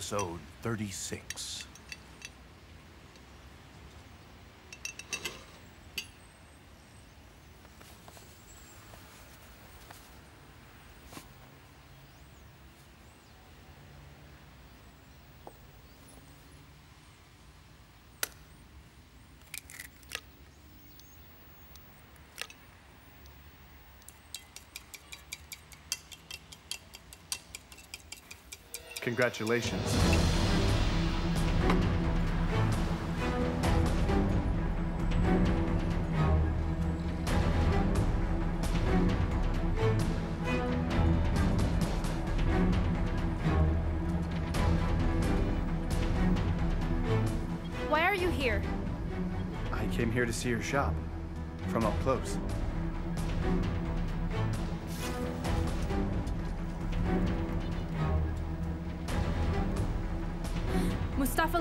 episode 36. Congratulations. Why are you here? I came here to see your shop. From up close.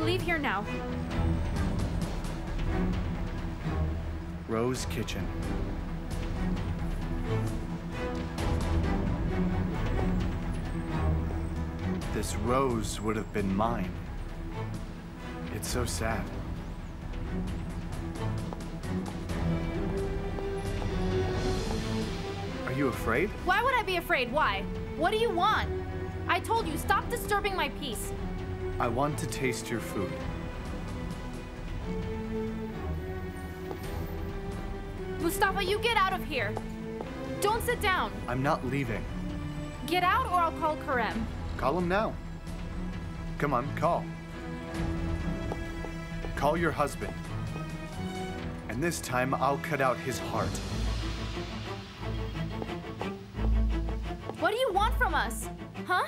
Leave here now. Rose Kitchen. This rose would have been mine. It's so sad. Are you afraid? Why would I be afraid? Why? What do you want? I told you, stop disturbing my peace. I want to taste your food. Mustafa, you get out of here. Don't sit down. I'm not leaving. Get out or I'll call Karem. Call him now. Come on, call. Call your husband. And this time I'll cut out his heart. What do you want from us? Huh?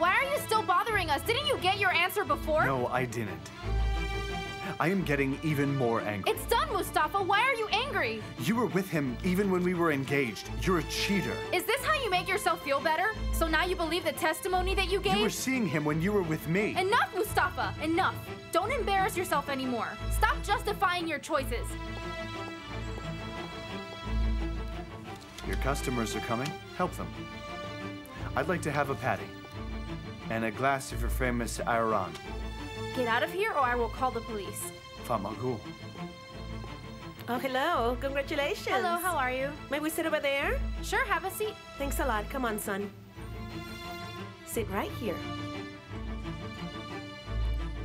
Why are you still bothering us? Didn't you get your answer before? No, I didn't. I am getting even more angry. It's done, Mustafa. Why are you angry? You were with him even when we were engaged. You're a cheater. Is this how you make yourself feel better? So now you believe the testimony that you gave? You were seeing him when you were with me. Enough, Mustafa! Enough! Don't embarrass yourself anymore. Stop justifying your choices. Your customers are coming. Help them. I'd like to have a patty. And a glass of your famous Ayran. Get out of here or I will call the police. Famagul. Oh, hello. Congratulations. Hello, how are you? May we sit over there? Sure, have a seat. Thanks a lot. Come on, son. Sit right here.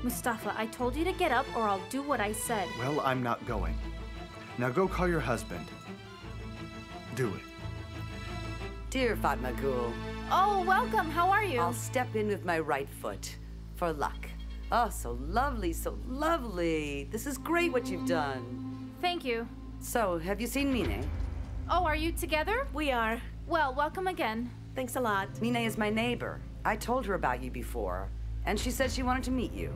Mustafa, I told you to get up or I'll do what I said. Well, I'm not going. Now go call your husband. Do it. Dear Fatma Gul, Oh, welcome. How are you? I'll step in with my right foot for luck. Oh, so lovely, so lovely. This is great what you've done. Thank you. So, have you seen Mine? Oh, are you together? We are. Well, welcome again. Thanks a lot. Mine is my neighbor. I told her about you before, and she said she wanted to meet you.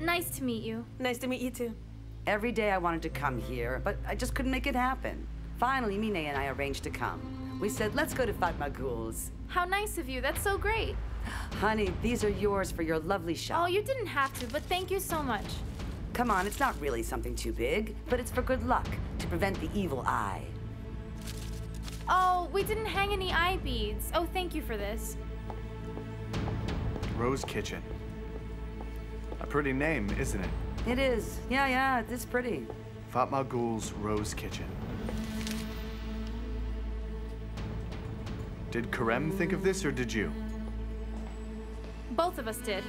Nice to meet you. Nice to meet you too. Every day I wanted to come here, but I just couldn't make it happen. Finally, Mine and I arranged to come. We said, let's go to Fatma Gul's. How nice of you. That's so great. Honey, these are yours for your lovely shop. Oh, you didn't have to, but thank you so much. Come on, it's not really something too big, but it's for good luck, to prevent the evil eye. Oh, we didn't hang any eye beads. Oh, thank you for this. Rose Kitchen. A pretty name, isn't it? It is. Yeah, yeah, it's pretty. Fatma Gul's Rose Kitchen. Did Karem think of this, or did you? Both of us did.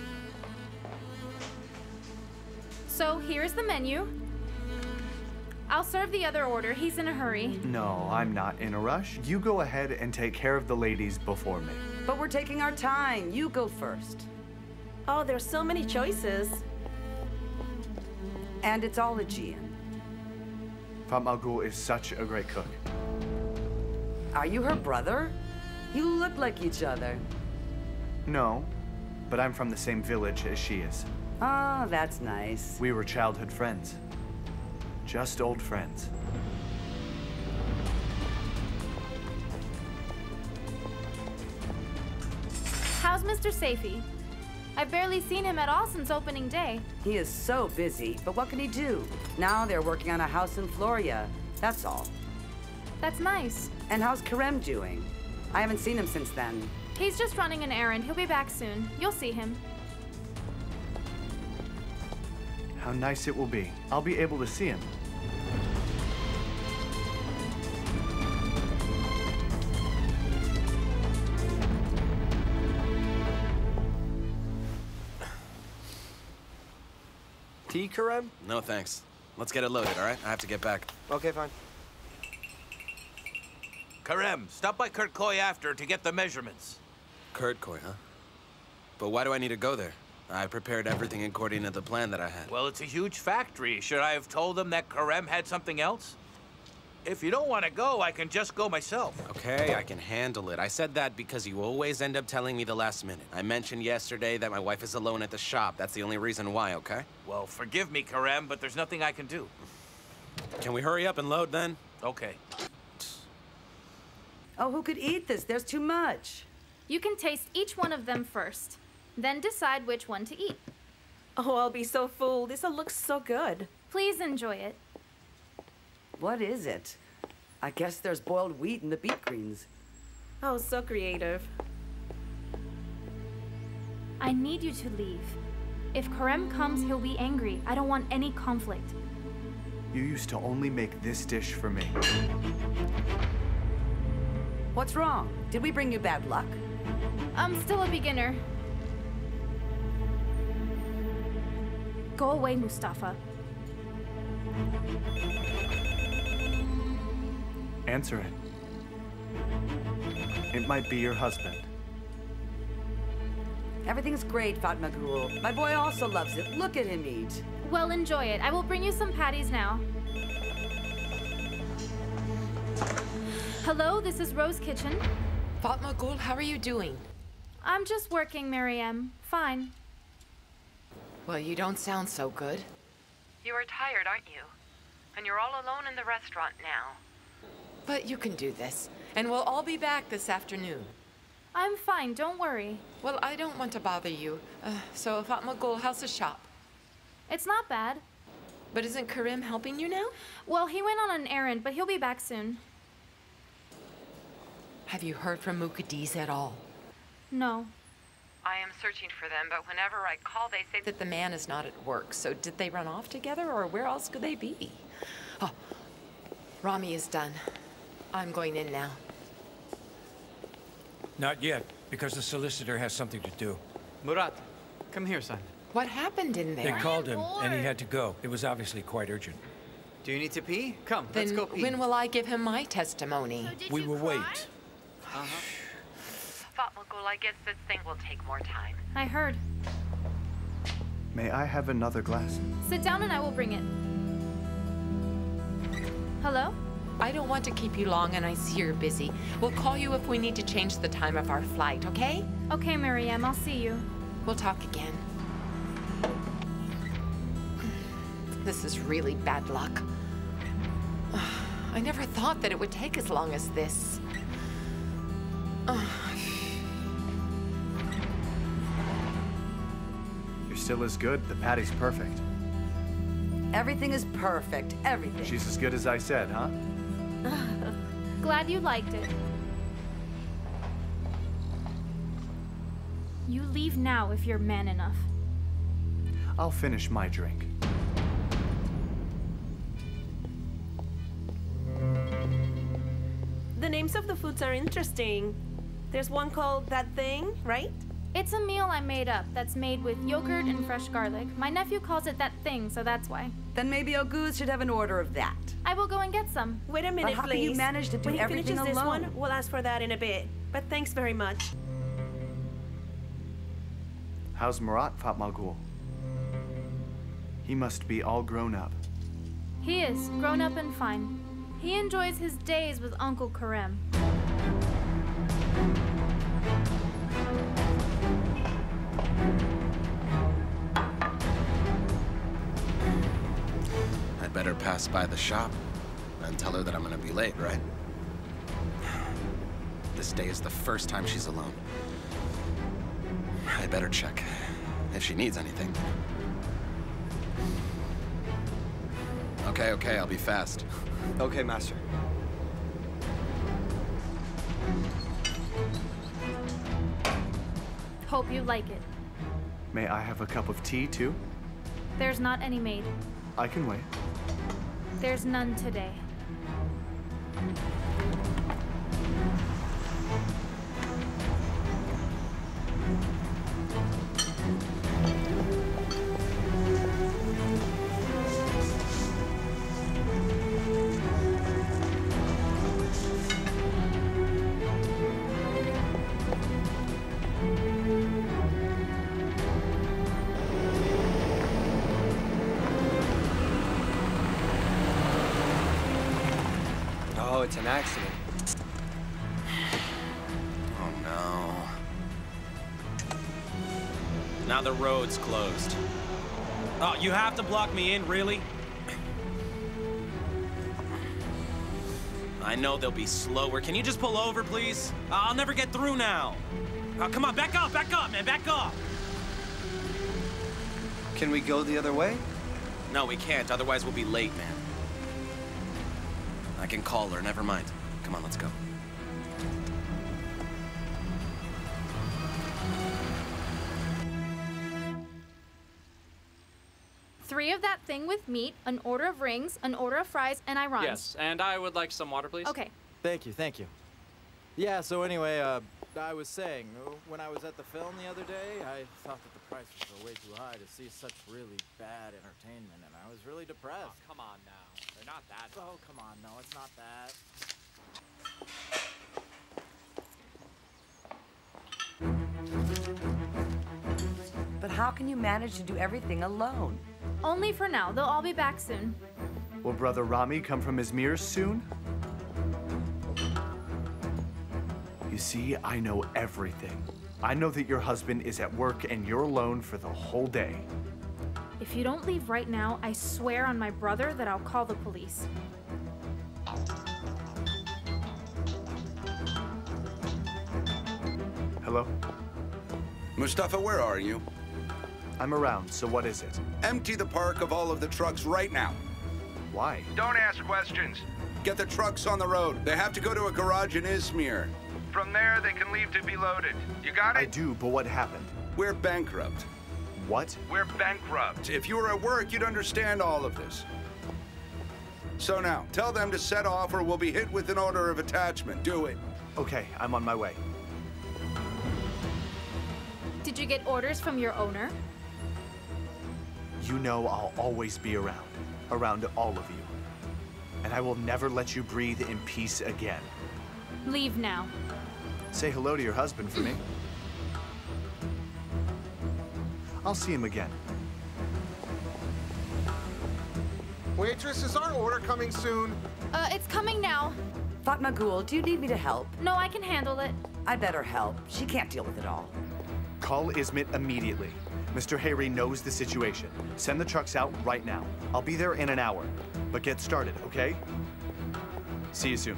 So here's the menu. I'll serve the other order. He's in a hurry. No, I'm not in a rush. You go ahead and take care of the ladies before me. But we're taking our time. You go first. Oh, there's so many choices. And it's all Aegean. Fatma Gul is such a great cook. Are you her brother? You look like each other. No, but I'm from the same village as she is. Ah, that's nice. We were childhood friends. Just old friends. How's Mr. Safi? I've barely seen him at all since opening day. He is so busy, but what can he do? Now they're working on a house in Florya. That's all. That's nice. And how's Karem doing? I haven't seen him since then. He's just running an errand. He'll be back soon. You'll see him. How nice it will be. I'll be able to see him. Tea, Karem? No thanks. Let's get it loaded, all right? I have to get back. Okay, fine. Karem, stop by Kurt Koy after to get the measurements. Kurt Koy, huh? But why do I need to go there? I prepared everything according to the plan that I had. Well, it's a huge factory. Should I have told them that Karem had something else? If you don't want to go, I can just go myself. Okay, I can handle it. I said that because you always end up telling me the last minute. I mentioned yesterday that my wife is alone at the shop. That's the only reason why, okay? Well, forgive me, Karem, but there's nothing I can do. Can we hurry up and load then? Okay. Oh, who could eat this? There's too much. You can taste each one of them first, then decide which one to eat. Oh, I'll be so full. This all looks so good. Please enjoy it. What is it? I guess there's boiled wheat in the beet greens. Oh, so creative. I need you to leave. If Karem comes, he'll be angry. I don't want any conflict. You used to only make this dish for me. What's wrong? Did we bring you bad luck? I'm still a beginner. Go away, Mustafa. Answer it. It might be your husband. Everything's great, Fatma Gul. My boy also loves it. Look at him eat. Well, enjoy it. I will bring you some patties now. Hello, this is Rose Kitchen. Fatma Gul, how are you doing? I'm just working, Maryam. Fine. Well, you don't sound so good. You are tired, aren't you? And you're all alone in the restaurant now. But you can do this, and we'll all be back this afternoon. I'm fine, don't worry. Well, I don't want to bother you. Uh, so, Fatma Gul, how's the shop? It's not bad. But isn't Karim helping you now? Well, he went on an errand, but he'll be back soon. Have you heard from Mukaddes at all? No. I am searching for them, but whenever I call, they say that That the man is not at work, so did they run off together, or where else could they be? Oh, Rami is done. I'm going in now. Not yet, because the solicitor has something to do. Murat, come here, son. What happened in there? They called him, and he had to go. It was obviously quite urgent. Do you need to pee? Come, then let's go pee. when will I give him my testimony? We will wait. Uh-huh. Fatma Gul, I guess this thing will take more time. I heard. May I have another glass? Sit down and I will bring it. Hello? I don't want to keep you long, and I see you're busy. We'll call you if we need to change the time of our flight, okay? Okay, Maryam, I'll see you. We'll talk again. This is really bad luck. I never thought that it would take as long as this. You're still as good. The patty's perfect. Everything is perfect. Everything. She's as good as I said, huh? Glad you liked it. You leave now if you're man enough. I'll finish my drink. The names of the foods are interesting. There's one called That Thing, right? It's a meal I made up that's made with yogurt and fresh garlic. My nephew calls it that thing, so that's why. Then maybe Oguz should have an order of that. I will go and get some. Wait a minute, how can please. you manage to do when he everything finishes this one, we'll ask for that in a bit. But thanks very much. How's Murat Fatmagul? He must be all grown up. He is, grown up and fine. He enjoys his days with Uncle Karem. Better pass by the shop and tell her that I'm gonna be late, right? This day is the first time she's alone. I better check if she needs anything. Okay, okay, I'll be fast. Okay, master. Hope you like it. May I have a cup of tea, too? There's not any made. I can wait. There's none today. It's an accident. Oh no. Now the road's closed. Oh, you have to block me in, really? I know they'll be slower. Can you just pull over, please? I'll never get through now. Oh, come on, back up, back up, man, back up. Can we go the other way? No, we can't. Otherwise, we'll be late, man. I can call her. Never mind. Come on, let's go. Three of that thing with meat, an order of rings, an order of fries, and ayrans. Yes, and I would like some water, please. Okay. Thank you, thank you. Yeah, so anyway, uh, I was saying, uh, when I was at the film the other day, I thought that the prices were way too high to see such really bad entertainment, and I was really depressed. Oh, come on now. They're not that. Oh, come on, no, it's not that. But how can you manage to do everything alone? Only for now. They'll all be back soon. Will Brother Rami come from Izmir soon? You see, I know everything. I know that your husband is at work and you're alone for the whole day. If you don't leave right now, I swear on my brother that I'll call the police. Hello? Mustafa, where are you? I'm around, so what is it? Empty the park of all of the trucks right now. Why? Don't ask questions. Get the trucks on the road. They have to go to a garage in Izmir. From there, they can leave to be loaded. You got it? I do, but what happened? We're bankrupt. What? We're bankrupt. If you were at work, you'd understand all of this. So now, tell them to set off or we'll be hit with an order of attachment. Do it. Okay, I'm on my way. Did you get orders from your owner? You know I'll always be around. Around all of you. And I will never let you breathe in peace again. Leave now. Say hello to your husband for me. I'll see him again. Waitress, is our order coming soon? Uh, it's coming now. Fatma Gul, do you need me to help? No, I can handle it. I better help. She can't deal with it all. Call Ismit immediately. Mr. Harry knows the situation. Send the trucks out right now. I'll be there in an hour. But get started, okay? See you soon.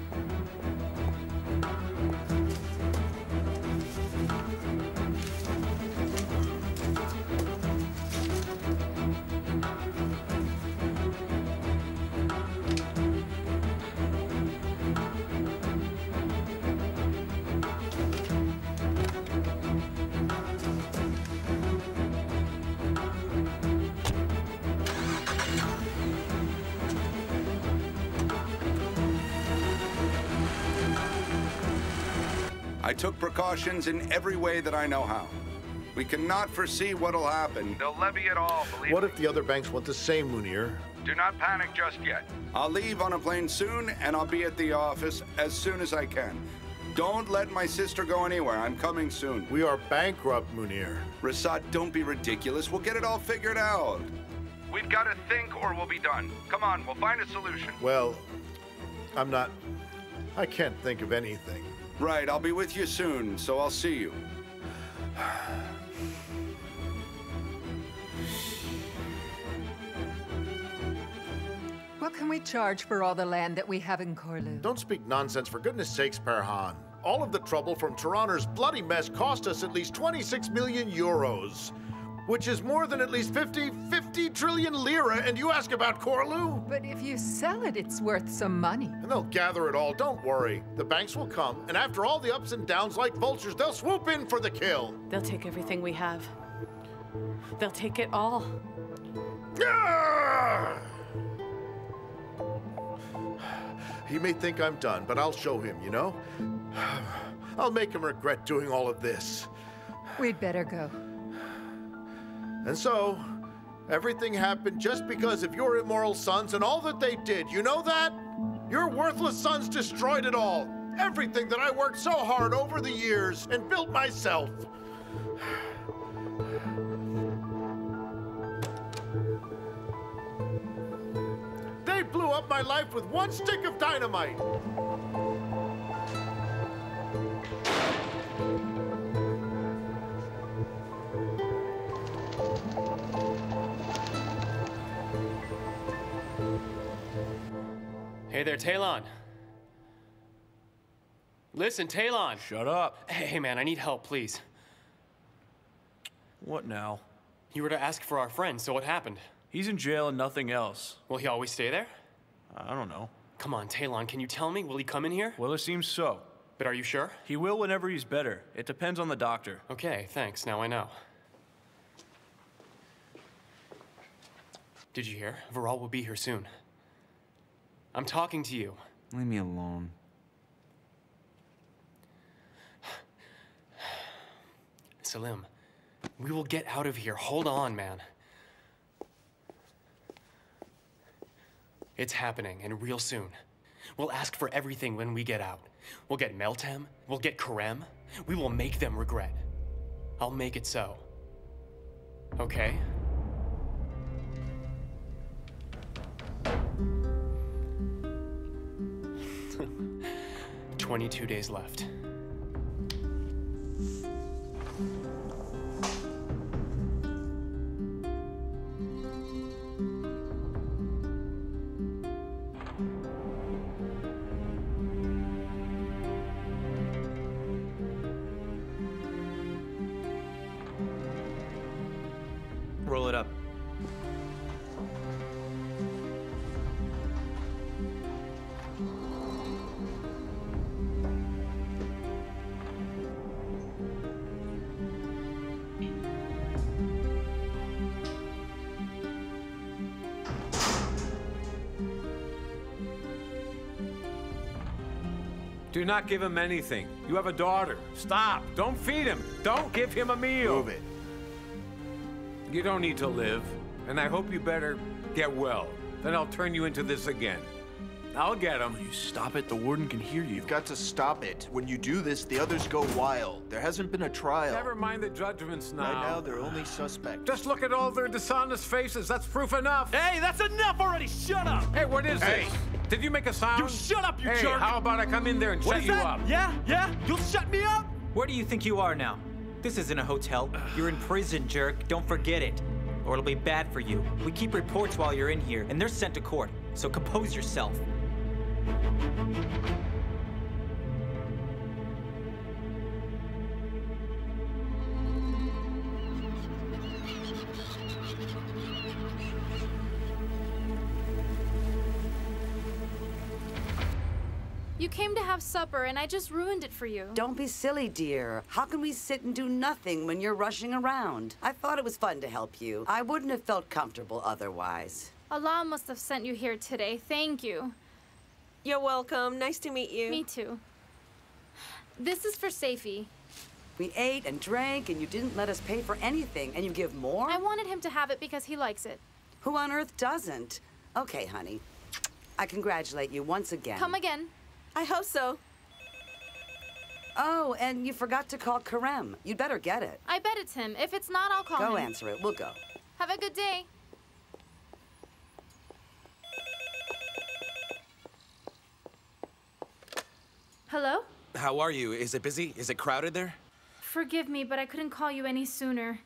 Took precautions in every way that I know how. We cannot foresee what'll happen. They'll levy it all, believe What me. if the other banks want the same, Munir? Do not panic just yet. I'll leave on a plane soon, and I'll be at the office as soon as I can. Don't let my sister go anywhere. I'm coming soon. We are bankrupt, Munir. Rasad, don't be ridiculous. We'll get it all figured out. We've got to think or we'll be done. Come on, we'll find a solution. Well, I'm not. I can't think of anything. Right, I'll be with you soon, so I'll see you. What can we charge for all the land that we have in Corlu? Don't speak nonsense, for goodness sakes, Perhan. All of the trouble from Tirana's bloody mess cost us at least 26 million euros, which is more than at least 50, 50 trillion lira, and you ask about Corlu? But if you sell it, it's worth some money. And they'll gather it all, don't worry. The banks will come, and after all the ups and downs like vultures, they'll swoop in for the kill. They'll take everything we have. They'll take it all. He may think I'm done, but I'll show him, you know? I'll make him regret doing all of this. We'd better go. And so, everything happened just because of your immoral sons and all that they did. You know that? Your worthless sons destroyed it all. Everything that I worked so hard over the years and built myself. They blew up my life with one stick of dynamite. Hey there, Talon. Listen, Talon. Shut up. Hey, man, I need help, please. What now? You were to ask for our friend, so what happened? He's in jail and nothing else. Will he always stay there? I don't know. Come on, Talon, can you tell me? Will he come in here? Well, it seems so. But are you sure? He will whenever he's better. It depends on the doctor. Okay, thanks. Now I know. Did you hear? Vural will be here soon. I'm talking to you. Leave me alone. Salim, we will get out of here. Hold on, man. It's happening, and real soon. We'll ask for everything when we get out. We'll get Meltem, we'll get Karem. We will make them regret. I'll make it so. Okay? Twenty-two days left. Do not give him anything. You have a daughter. Stop. Don't feed him. Don't give him a meal. Move it. You don't need to live, and I hope you better get well. Then I'll turn you into this again. I'll get him. You stop it. The warden can hear you. You've got to stop it. When you do this, the others go wild. There hasn't been a trial. Never mind the judgments now. Right now, they're only suspects. Just look at all their dishonest faces. That's proof enough. Hey, that's enough already. Shut up. Hey, what is Hey. this? Did you make a sound? You shut up, you hey, jerk. how about I come in there and What shut is you that? up? Yeah, yeah. You'll shut me up. Where do you think you are now? This isn't a hotel. You're in prison, jerk. Don't forget it. Or it'll be bad for you. We keep reports while you're in here, and they're sent to court. So compose yourself. Supper, and I just ruined it for you. Don't be silly, dear. How can we sit and do nothing when you're rushing around? I thought it was fun to help you. I wouldn't have felt comfortable otherwise. Allah must have sent you here today. Thank you. You're welcome. Nice to meet you. Me too. This is for Safi. We ate and drank, and you didn't let us pay for anything, and you give more? I wanted him to have it because he likes it. Who on earth doesn't? Okay, honey. I congratulate you once again. Come again. I hope so. Oh, and you forgot to call Karem. You'd better get it. I bet it's him. If it's not, I'll call Go him. answer it. We'll go. Have a good day. Hello? How are you? Is it busy? Is it crowded there? Forgive me, but I couldn't call you any sooner.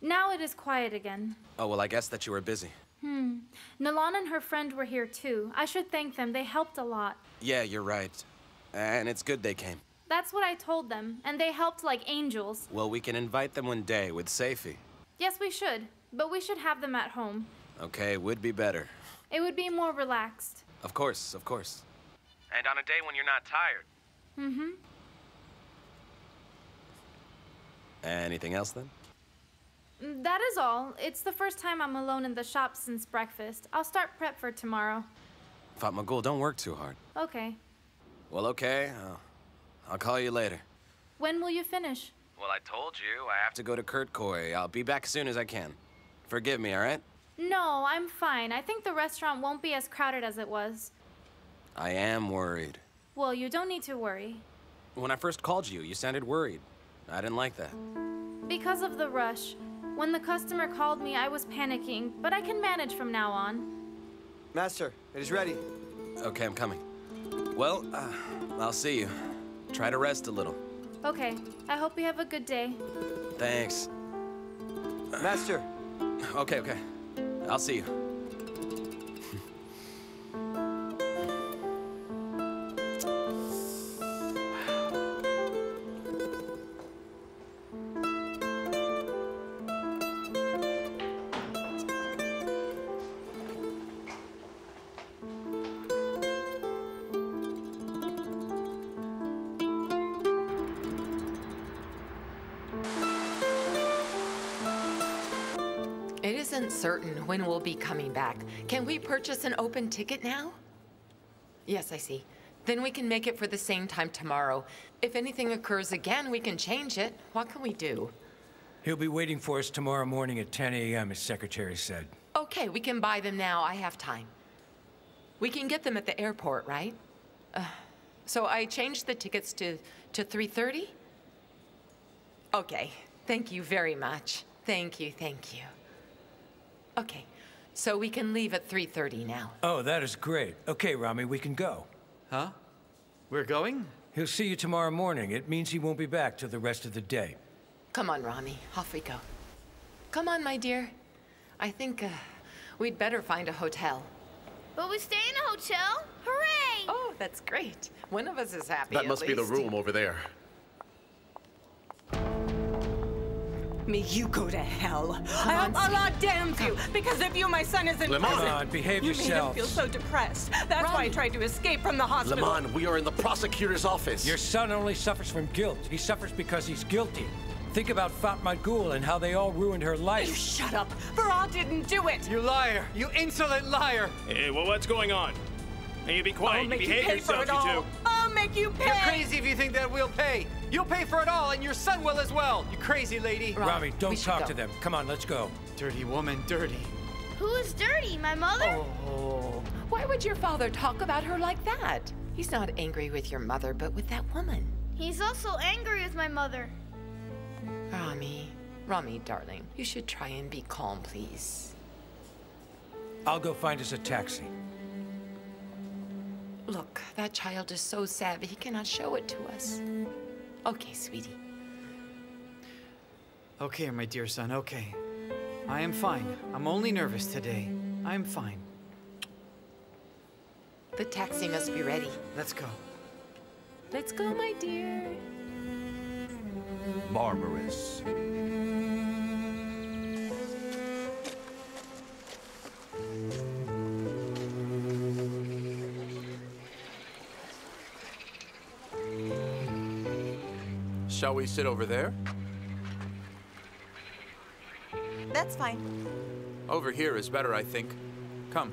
Now it is quiet again. Oh, well, I guess that you were busy. Hmm. Nalan and her friend were here too. I should thank them. They helped a lot. Yeah, you're right. And it's good they came. That's what I told them, and they helped like angels. Well, we can invite them one day with Safi. Yes, we should, but we should have them at home. Okay, would be better. It would be more relaxed. Of course, of course. And on a day when you're not tired. Mm-hmm. Anything else then? That is all. It's the first time I'm alone in the shop since breakfast. I'll start prep for tomorrow. Fatma Gul, don't work too hard. Okay. Well, okay. Uh, I'll call you later. When will you finish? Well, I told you I have to go to Kurt Koi. I'll be back as soon as I can. Forgive me, all right? No, I'm fine. I think the restaurant won't be as crowded as it was. I am worried. Well, you don't need to worry. When I first called you, you sounded worried. I didn't like that. Because of the rush. When the customer called me, I was panicking, but I can manage from now on. Master, it is ready. Okay, I'm coming. Well, uh, I'll see you. Try to rest a little. Okay, I hope you have a good day. Thanks. Master. Okay, okay. I'll see you. Certain when we'll be coming back. Can we purchase an open ticket now? Yes, I see. Then we can make it for the same time tomorrow. If anything occurs again, we can change it. What can we do? He'll be waiting for us tomorrow morning at 10 a.m., his secretary said. Okay, we can buy them now. I have time. We can get them at the airport, right? Uh, so I changed the tickets to, to 3.30? Okay, thank you very much. Thank you, thank you. Okay, so we can leave at 3.30 now. Oh, that is great. Okay, Rami, we can go. Huh? We're going? He'll see you tomorrow morning. It means he won't be back till the rest of the day. Come on, Rami, off we go. Come on, my dear. I think uh, we'd better find a hotel. But we stay in a hotel? Hooray! Oh, that's great. One of us is happy. That at must be the room over there. May you go to hell. I hope Allah damns you, because if you, my son, is in Lemon. prison, Come behave you made him feel so depressed. That's why I tried to escape from the hospital. Lemon, we are in the prosecutor's office. Your son only suffers from guilt. He suffers because he's guilty. Think about Fatma Gul and how they all ruined her life. You shut up. Farah didn't do it. You liar! You insolent liar! Hey, well, what's going on? Hey, you be quiet. I'll You make you behave pay for yourself, it you all. two. I'll make you pay. You're crazy if you think that we'll pay. You'll pay for it all, and your son will as well. You crazy lady. Rami, don't talk to them. Come on, let's go. Dirty woman, dirty. Who is dirty? My mother? Oh, why would your father talk about her like that? He's not angry with your mother, but with that woman. He's also angry with my mother. Rami, Rami, darling, you should try and be calm, please. I'll go find us a taxi. Look, that child is so sad that he cannot show it to us. Okay, sweetie. Okay, my dear son, okay. I am fine. I'm only nervous today. I'm fine. The taxi must be ready. Let's go. Let's go, my dear. Barbarous. Shall we sit over there? That's fine. Over here is better, I think. Come.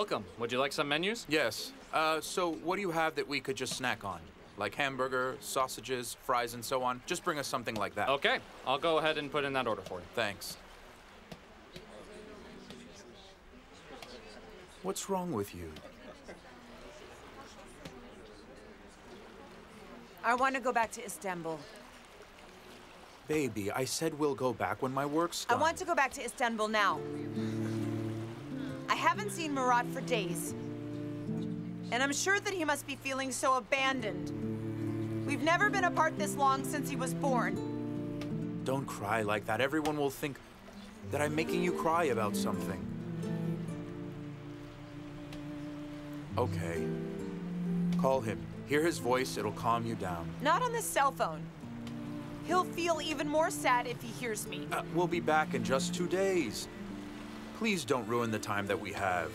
Welcome. Would you like some menus? Yes. Uh, so what do you have that we could just snack on? Like hamburger, sausages, fries, and so on? Just bring us something like that. Okay, I'll go ahead and put in that order for you. Thanks. What's wrong with you? I want to go back to Istanbul. Baby, I said we'll go back when my work's I want to go back to Istanbul now. I haven't seen Murat for days. And I'm sure that he must be feeling so abandoned. We've never been apart this long since he was born. Don't cry like that. Everyone will think that I'm making you cry about something. Okay. Call him. Hear his voice, it'll calm you down. Not on the cell phone. He'll feel even more sad if he hears me. Uh, we'll be back in just two days. Please don't ruin the time that we have.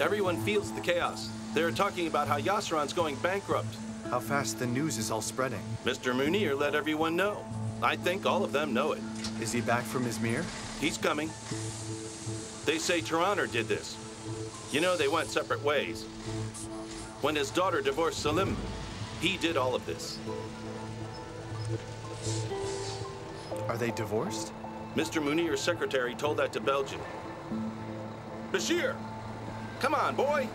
Everyone feels the chaos. They're talking about how Yaşaran's going bankrupt. How fast the news is all spreading. Mr. Munir let everyone know. I think all of them know it. Is he back from Izmir? He's coming. They say Tiraner did this. You know, they went separate ways. When his daughter divorced Salim, he did all of this. Are they divorced? Mr. Munir's secretary told that to Belgium. Bashir! Come on, boy!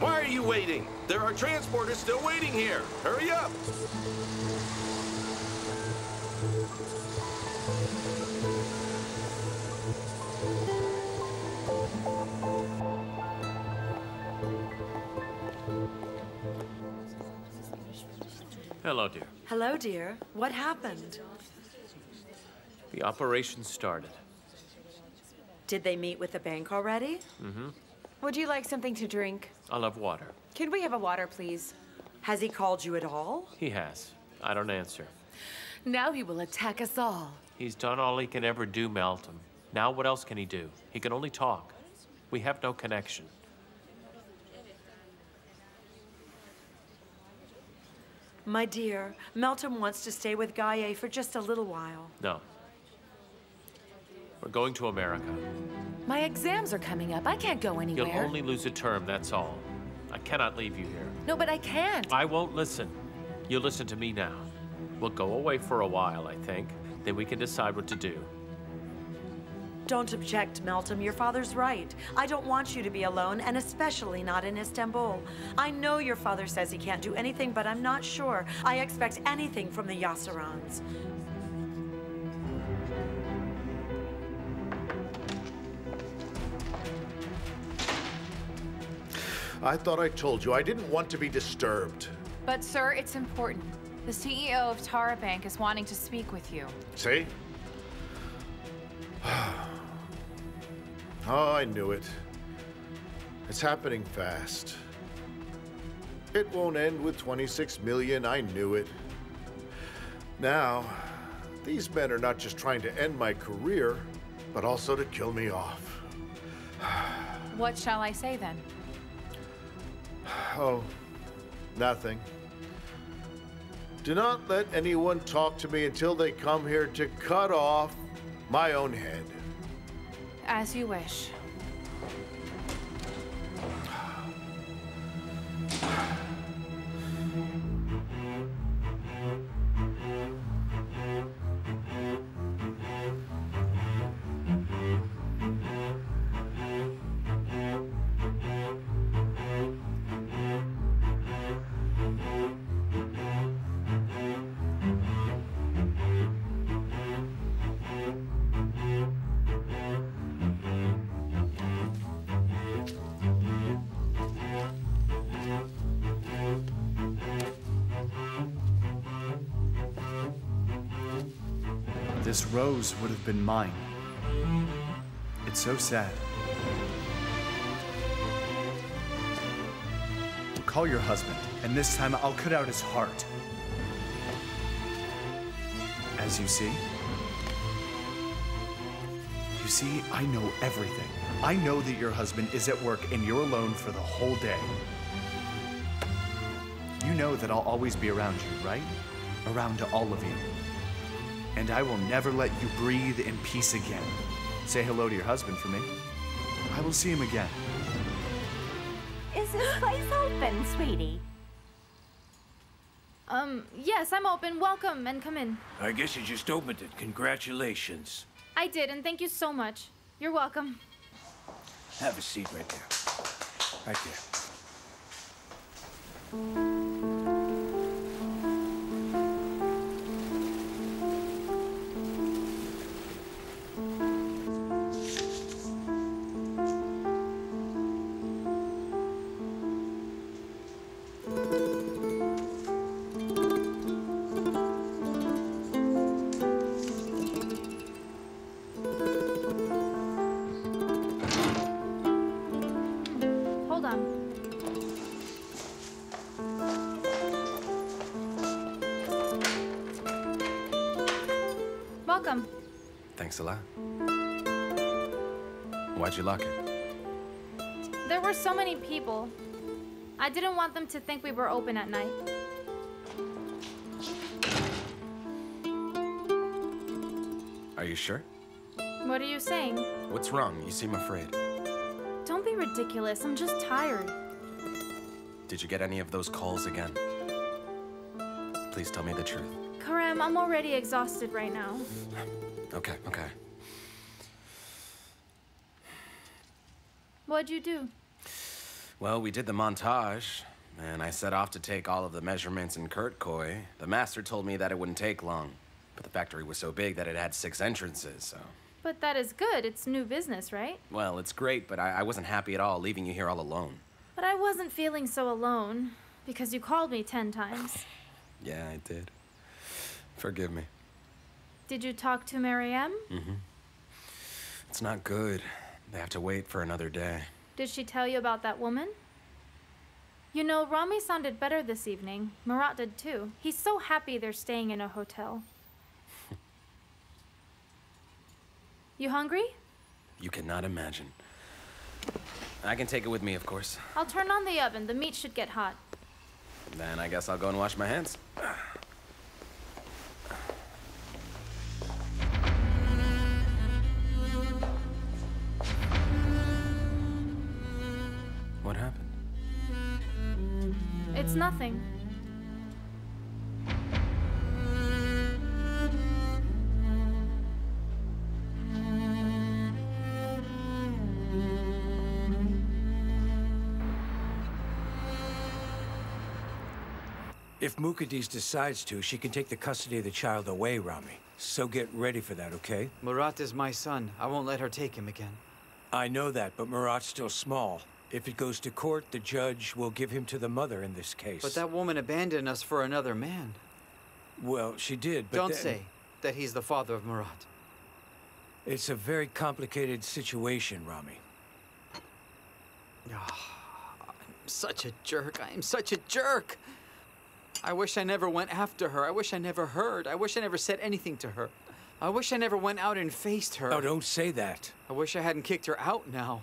Why are you waiting? There are transporters still waiting here. Hurry up! Hello, dear. Hello, dear. What happened? The operation started. Did they meet with the bank already? Mm-hmm. Would you like something to drink? I'll have water. Can we have a water, please? Has he called you at all? He has. I don't answer. Now he will attack us all. He's done all he can ever do, Meltem. Now what else can he do? He can only talk. We have no connection. My dear, Meltem wants to stay with Gaia for just a little while. No. We're going to America. My exams are coming up. I can't go anywhere. You'll only lose a term, that's all. I cannot leave you here. No, but I can't. I won't listen. You listen to me now. We'll go away for a while, I think. Then we can decide what to do. Don't object, Meltem. Your father's right. I don't want you to be alone, and especially not in Istanbul. I know your father says he can't do anything, but I'm not sure. I expect anything from the Yaşarans. I thought I told you I didn't want to be disturbed. But, sir, it's important. The CEO of Tara Bank is wanting to speak with you. See? Oh, I knew it. It's happening fast. It won't end with 26 million, I knew it. Now, these men are not just trying to end my career, but also to kill me off. What shall I say then? Oh, nothing. Do not let anyone talk to me until they come here to cut off my own head. As you wish. Rose would have been mine. It's so sad. Call your husband, and this time I'll cut out his heart. As you see. You see, I know everything. I know that your husband is at work and you're alone for the whole day. You know that I'll always be around you, right? Around to all of you. And I will never let you breathe in peace again. Say hello to your husband for me. I will see him again. Is this place open, sweetie? Um, yes, I'm open. Welcome and come in. I guess you just opened it. Congratulations. I did, and thank you so much. You're welcome. Have a seat right there. Right there. Thanks a lot. Why'd you lock it? There were so many people. I didn't want them to think we were open at night. Are you sure? What are you saying? What's wrong? You seem afraid. Don't be ridiculous. I'm just tired. Did you get any of those calls again? Please tell me the truth. Kerim, I'm already exhausted right now. Okay, okay. What'd you do? Well, we did the montage, and I set off to take all of the measurements in Kurtköy. The master told me that it wouldn't take long, but the factory was so big that it had six entrances, so... But that is good. It's new business, right? Well, it's great, but I, I wasn't happy at all leaving you here all alone. But I wasn't feeling so alone because you called me ten times. Yeah, I did. Forgive me. Did you talk to Meryem? Mm-hmm. It's not good. They have to wait for another day. Did she tell you about that woman? You know, Rahmi sounded better this evening. Murat did too. He's so happy they're staying in a hotel. you hungry? You cannot imagine. I can take it with me, of course. I'll turn on the oven. The meat should get hot. Then I guess I'll go and wash my hands. What happened? It's nothing. If Mukaddes decides to, she can take the custody of the child away, Rahmi. So get ready for that, okay? Murat is my son. I won't let her take him again. I know that, but Murat's still small. If it goes to court, the judge will give him to the mother in this case. But that woman abandoned us for another man. Well, she did, but Don't then- say that he's the father of Murat. It's a very complicated situation, Rahmi. Ah, I'm such a jerk. I am such a jerk. I wish I never went after her. I wish I never heard. I wish I never said anything to her. I wish I never went out and faced her. Oh, don't say that. I wish I hadn't kicked her out now.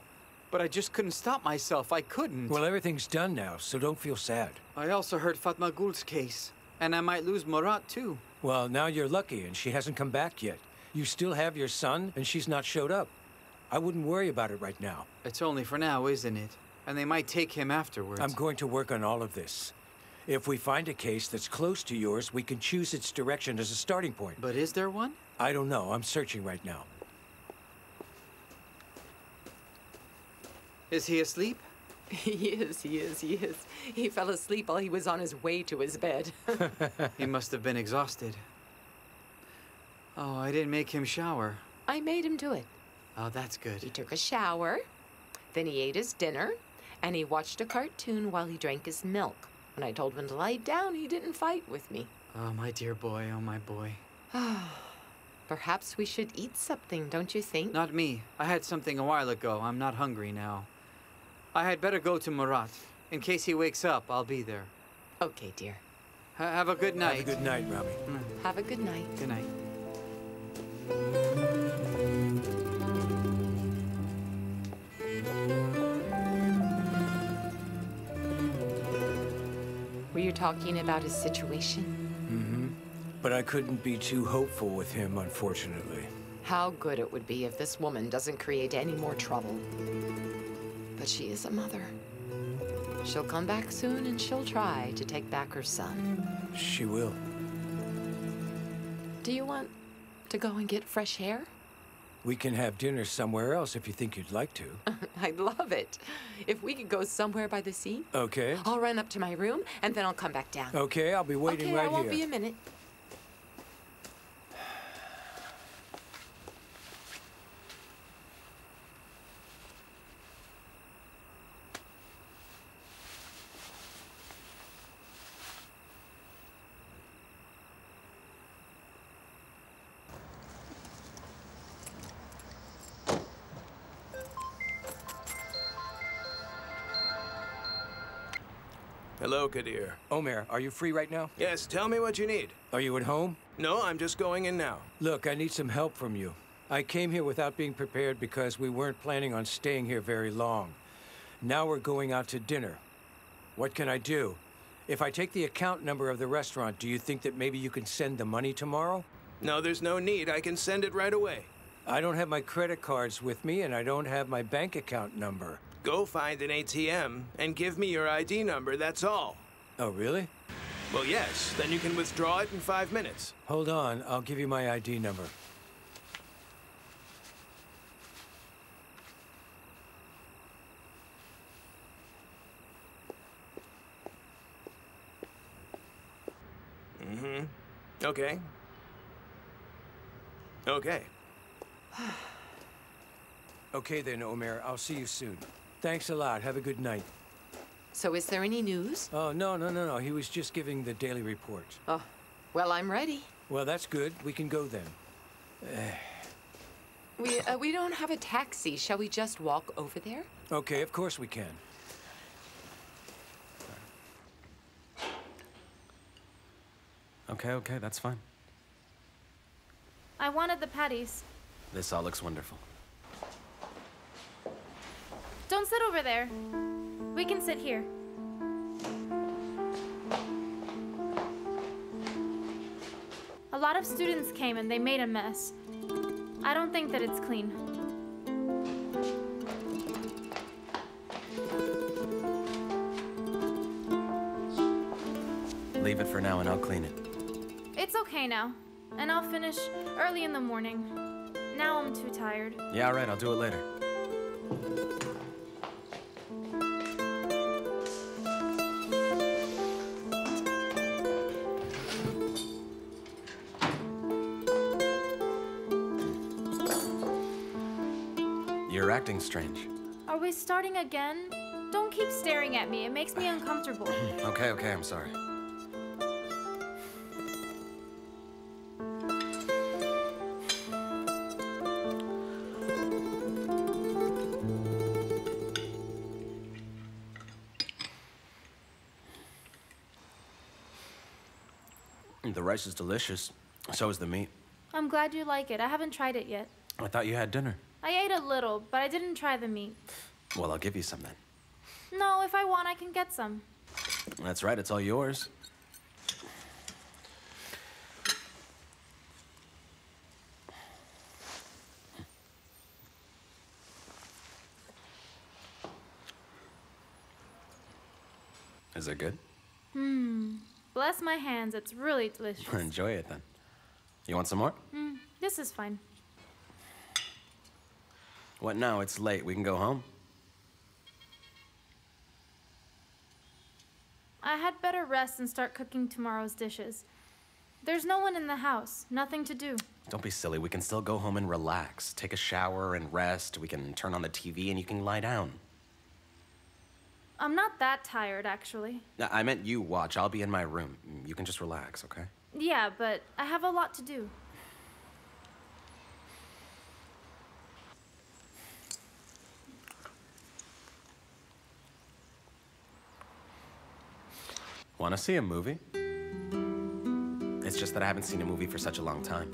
But I just couldn't stop myself. I couldn't. Well, everything's done now, so don't feel sad. I also heard Fatma Gul's case. And I might lose Murat, too. Well, now you're lucky, and she hasn't come back yet. You still have your son, and she's not showed up. I wouldn't worry about it right now. It's only for now, isn't it? And they might take him afterwards. I'm going to work on all of this. If we find a case that's close to yours, we can choose its direction as a starting point. But is there one? I don't know. I'm searching right now. Is he asleep? He is, he is, he is. He fell asleep while he was on his way to his bed. he must have been exhausted. Oh, I didn't make him shower. I made him do it. Oh, that's good. He took a shower, then he ate his dinner, and he watched a cartoon while he drank his milk. When I told him to lie down, he didn't fight with me. Oh, my dear boy. Oh, my boy. Perhaps we should eat something, don't you think? Not me. I had something a while ago. I'm not hungry now. I had better go to Murat. In case he wakes up, I'll be there. Okay, dear. Ha- have a good night. Have a good night, Rahmi. Have a good night. Good night. Were you talking about his situation? Mm-hmm. But I couldn't be too hopeful with him, unfortunately. How good it would be if this woman doesn't create any more trouble. But she is a mother. She'll come back soon and she'll try to take back her son. She will. Do you want to go and get fresh hair? We can have dinner somewhere else if you think you'd like to. I'd love it. If we could go somewhere by the sea, Okay. I'll run up to my room and then I'll come back down. Okay, I'll be waiting okay, right I won't here. be a minute. Hello, Kadir. Omer, are you free right now? Yes, tell me what you need. Are you at home? No, I'm just going in now. Look, I need some help from you. I came here without being prepared because we weren't planning on staying here very long. Now we're going out to dinner. What can I do? If I take the account number of the restaurant, do you think that maybe you can send the money tomorrow? No, there's no need. I can send it right away. I don't have my credit cards with me, and I don't have my bank account number. Go find an ATM and give me your ID number, that's all. Oh, really? Well, yes. Then you can withdraw it in five minutes. Hold on, I'll give you my ID number. Mm-hmm. Okay. Okay. Okay then, Omer. I'll see you soon. Thanks a lot. Have a good night. So is there any news? Oh, no, no, no, no. He was just giving the daily report. Oh, well, I'm ready. Well, that's good. We can go then. We, uh, we don't have a taxi. Shall we just walk over there? okay, of course we can. Okay, okay, that's fine. I wanted the patties. This all looks wonderful. Don't sit over there. We can sit here. A lot of students came and they made a mess. I don't think that it's clean. Leave it for now and I'll clean it. It's okay now, and I'll finish early in the morning. Now I'm too tired. Yeah, all right, I'll do it later. We starting again? Don't keep staring at me. It makes me uncomfortable. Okay, okay, I'm sorry. The rice is delicious. So is the meat. I'm glad you like it. I haven't tried it yet. I thought you had dinner. I ate a little, but I didn't try the meat. Well, I'll give you some then. No, if I want, I can get some. That's right, it's all yours. Is it good? Hmm. Bless my hands. It's really delicious. Enjoy it then. You want some more? Hmm. This is fine. What now? It's late. We can go home? I had and start cooking tomorrow's dishes. There's no one in the house. Nothing to do. Don't be silly. We can still go home and relax. Take a shower and rest. We can turn on the TV and you can lie down. I'm not that tired, actually. No, I meant you watch. I'll be in my room. You can just relax, okay? Yeah, but I have a lot to do. Want to see a movie? It's just that I haven't seen a movie for such a long time.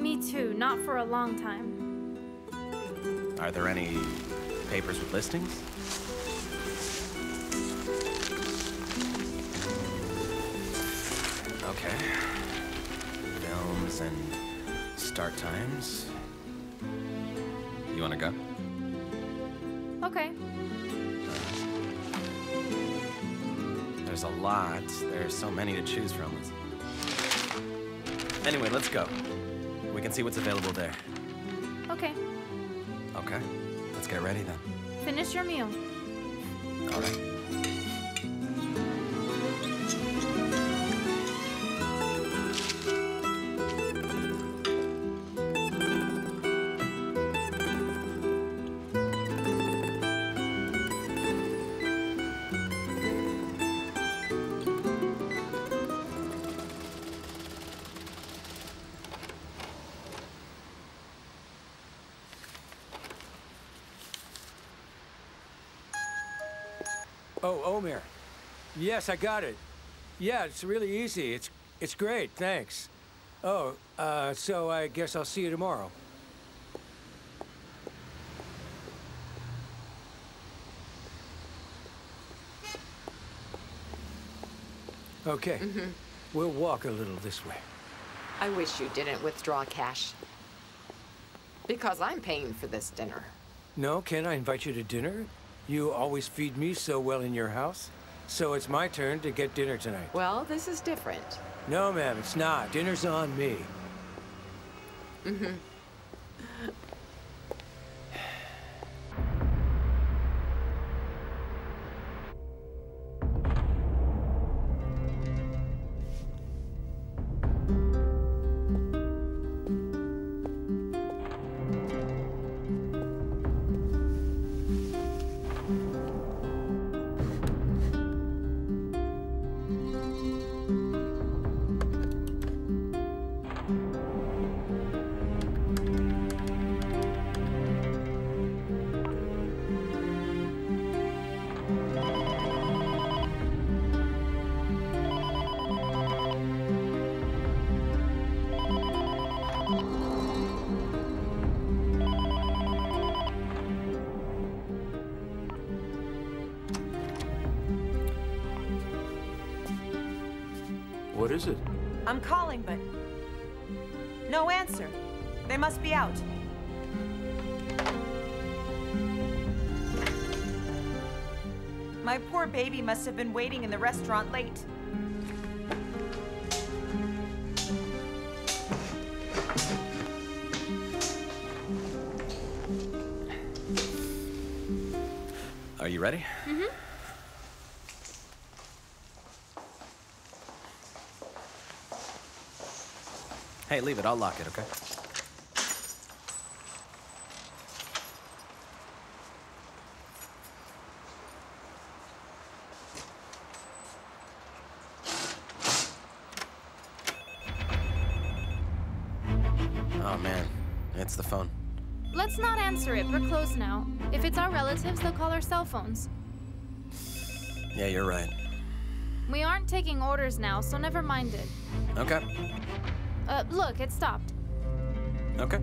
Me too. Not for a long time. Are there any papers with listings? Okay. Films and start times. You want to go? Okay. There's a lot. There's so many to choose from. Anyway, let's go. We can see what's available there. Okay. Okay. Let's get ready then. Finish your meal. All right. Omer. Yes, I got it. Yeah, it's really easy. It's it's great. Thanks. Oh, uh, so I guess I'll see you tomorrow. Okay. Mhm. We'll walk a little this way. I wish you didn't withdraw cash. Because I'm paying for this dinner. No, can I invite you to dinner? You always feed me so well in your house. So it's my turn to get dinner tonight. Well, this is different. No, ma'am, it's not. Dinner's on me. Mm-hmm. Must have been waiting in the restaurant late. Are you ready? Mm-hmm. Hey, leave it. I'll lock it, okay? Man. It's the phone. Let's not answer it. We're closed now. If it's our relatives, they'll call our cell phones. Yeah, you're right. We aren't taking orders now, so never mind it. Okay. Uh, look, it stopped. Okay.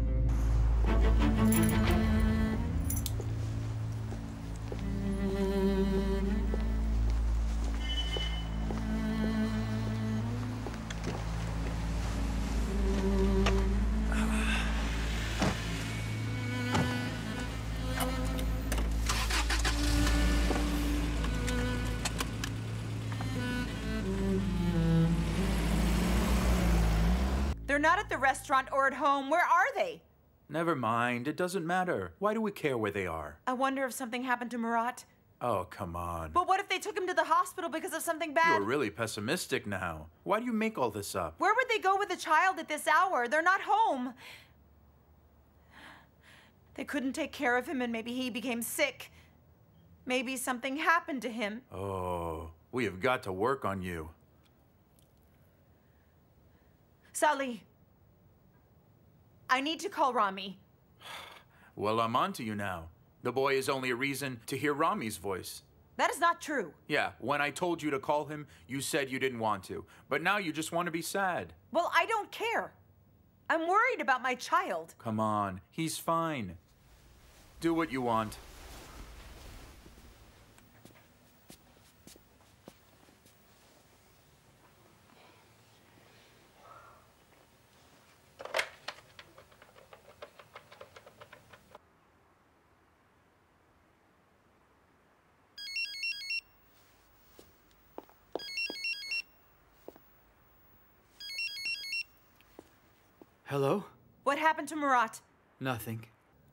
Restaurant or at home. Where are they? Never mind. It doesn't matter. Why do we care where they are? I wonder if something happened to Murat. Oh, come on. But what if they took him to the hospital because of something bad? You're really pessimistic now. Why do you make all this up? Where would they go with a child at this hour? They're not home. They couldn't take care of him and maybe he became sick. Maybe something happened to him. Oh, we have got to work on you. Sally, I need to call Rahmi. Well, I'm on to you now. The boy is only a reason to hear Rahmi's voice. That is not true. Yeah, when I told you to call him, you said you didn't want to. But now you just want to be sad. Well, I don't care. I'm worried about my child. Come on, he's fine. Do what you want. Hello? What happened to Murat? Nothing.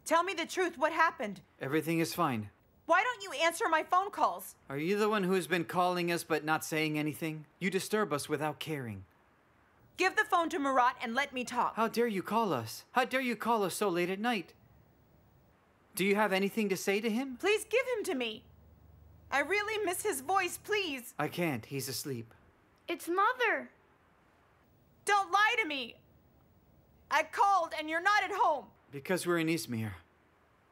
Tell me the truth. What happened? Everything is fine. Why don't you answer my phone calls? Are you the one who's been calling us but not saying anything? You disturb us without caring. Give the phone to Murat and let me talk. How dare you call us? How dare you call us so late at night? Do you have anything to say to him? Please give him to me. I really miss his voice, please. I can't. He's asleep. It's Mother. Don't lie to me. I called and you're not at home. Because we're in Izmir.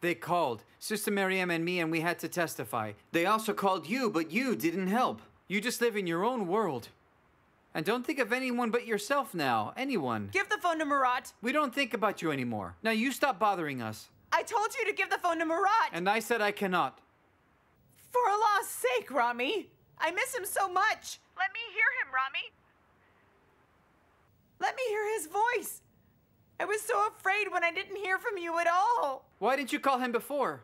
They called, Sister Meryem and me, and we had to testify. They also called you, but you didn't help. You just live in your own world. And don't think of anyone but yourself now. Anyone. Give the phone to Murat. We don't think about you anymore. Now you stop bothering us. I told you to give the phone to Murat. And I said I cannot. For Allah's sake, Rahmi. I miss him so much. Let me hear him, Rahmi. Let me hear his voice. I was so afraid when I didn't hear from you at all. Why didn't you call him before?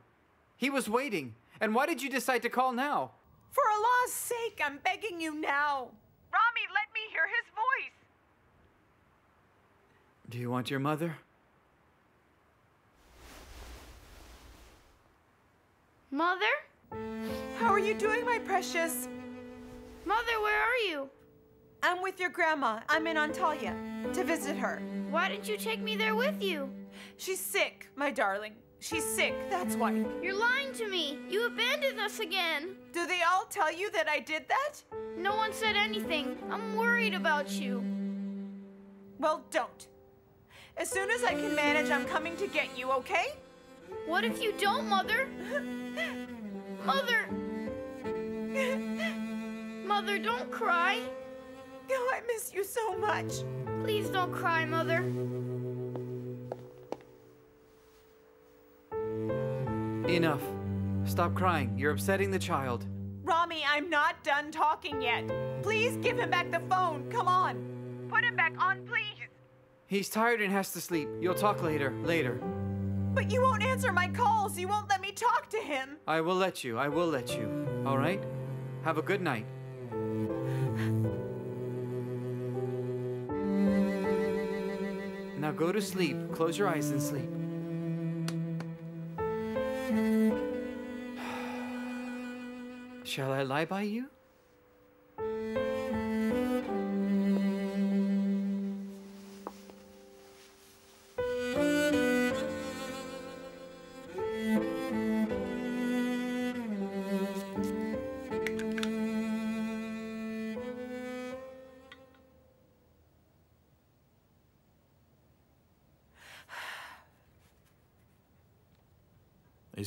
He was waiting. And why did you decide to call now? For Allah's sake, I'm begging you now. Rahmi, let me hear his voice. Do you want your mother? Mother? How are you doing, my precious? Mother, where are you? I'm with your grandma. I'm in Antalya to visit her. Why didn't you take me there with you? She's sick, my darling. She's sick, that's why. You're lying to me. You abandoned us again. Do they all tell you that I did that? No one said anything. I'm worried about you. Well, don't. As soon as I can manage, I'm coming to get you, okay? What if you don't, Mother? Mother! Mother, don't cry. Oh, I miss you so much. Please don't cry, Mother. Enough. Stop crying. You're upsetting the child. Rahmi, I'm not done talking yet. Please give him back the phone. Come on. Put him back on, please. He's tired and has to sleep. You'll talk later. Later. But you won't answer my calls. You won't let me talk to him. I will let you. I will let you. All right? Have a good night. Now go to sleep. Close your eyes and sleep. Shall I lie by you?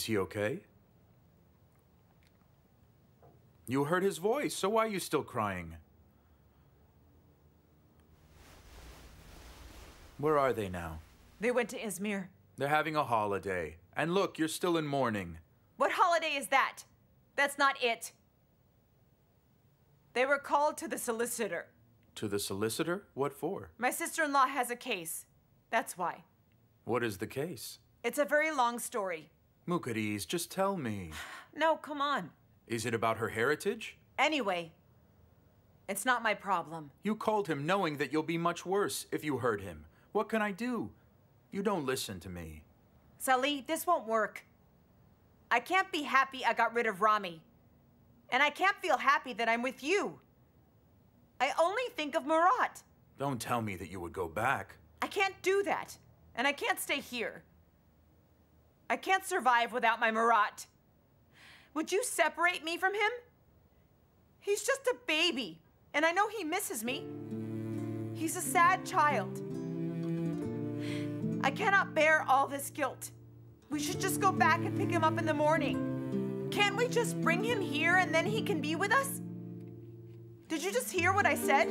Is he okay? You heard his voice, so why are you still crying? Where are they now? They went to Izmir. They're having a holiday. And look, you're still in mourning. What holiday is that? That's not it. They were called to the solicitor. To the solicitor? What for? My sister in law has a case. That's why. What is the case? It's a very long story. Mukaddes, just tell me. No, come on. Is it about her heritage? Anyway, it's not my problem. You called him knowing that you'll be much worse if you hurt him. What can I do? You don't listen to me. Sally, this won't work. I can't be happy I got rid of Rahmi. And I can't feel happy that I'm with you. I only think of Murat. Don't tell me that you would go back. I can't do that. And I can't stay here. I can't survive without my Murat. Would you separate me from him? He's just a baby, and I know he misses me. He's a sad child. I cannot bear all this guilt. We should just go back and pick him up in the morning. Can't we just bring him here and then he can be with us? Did you just hear what I said?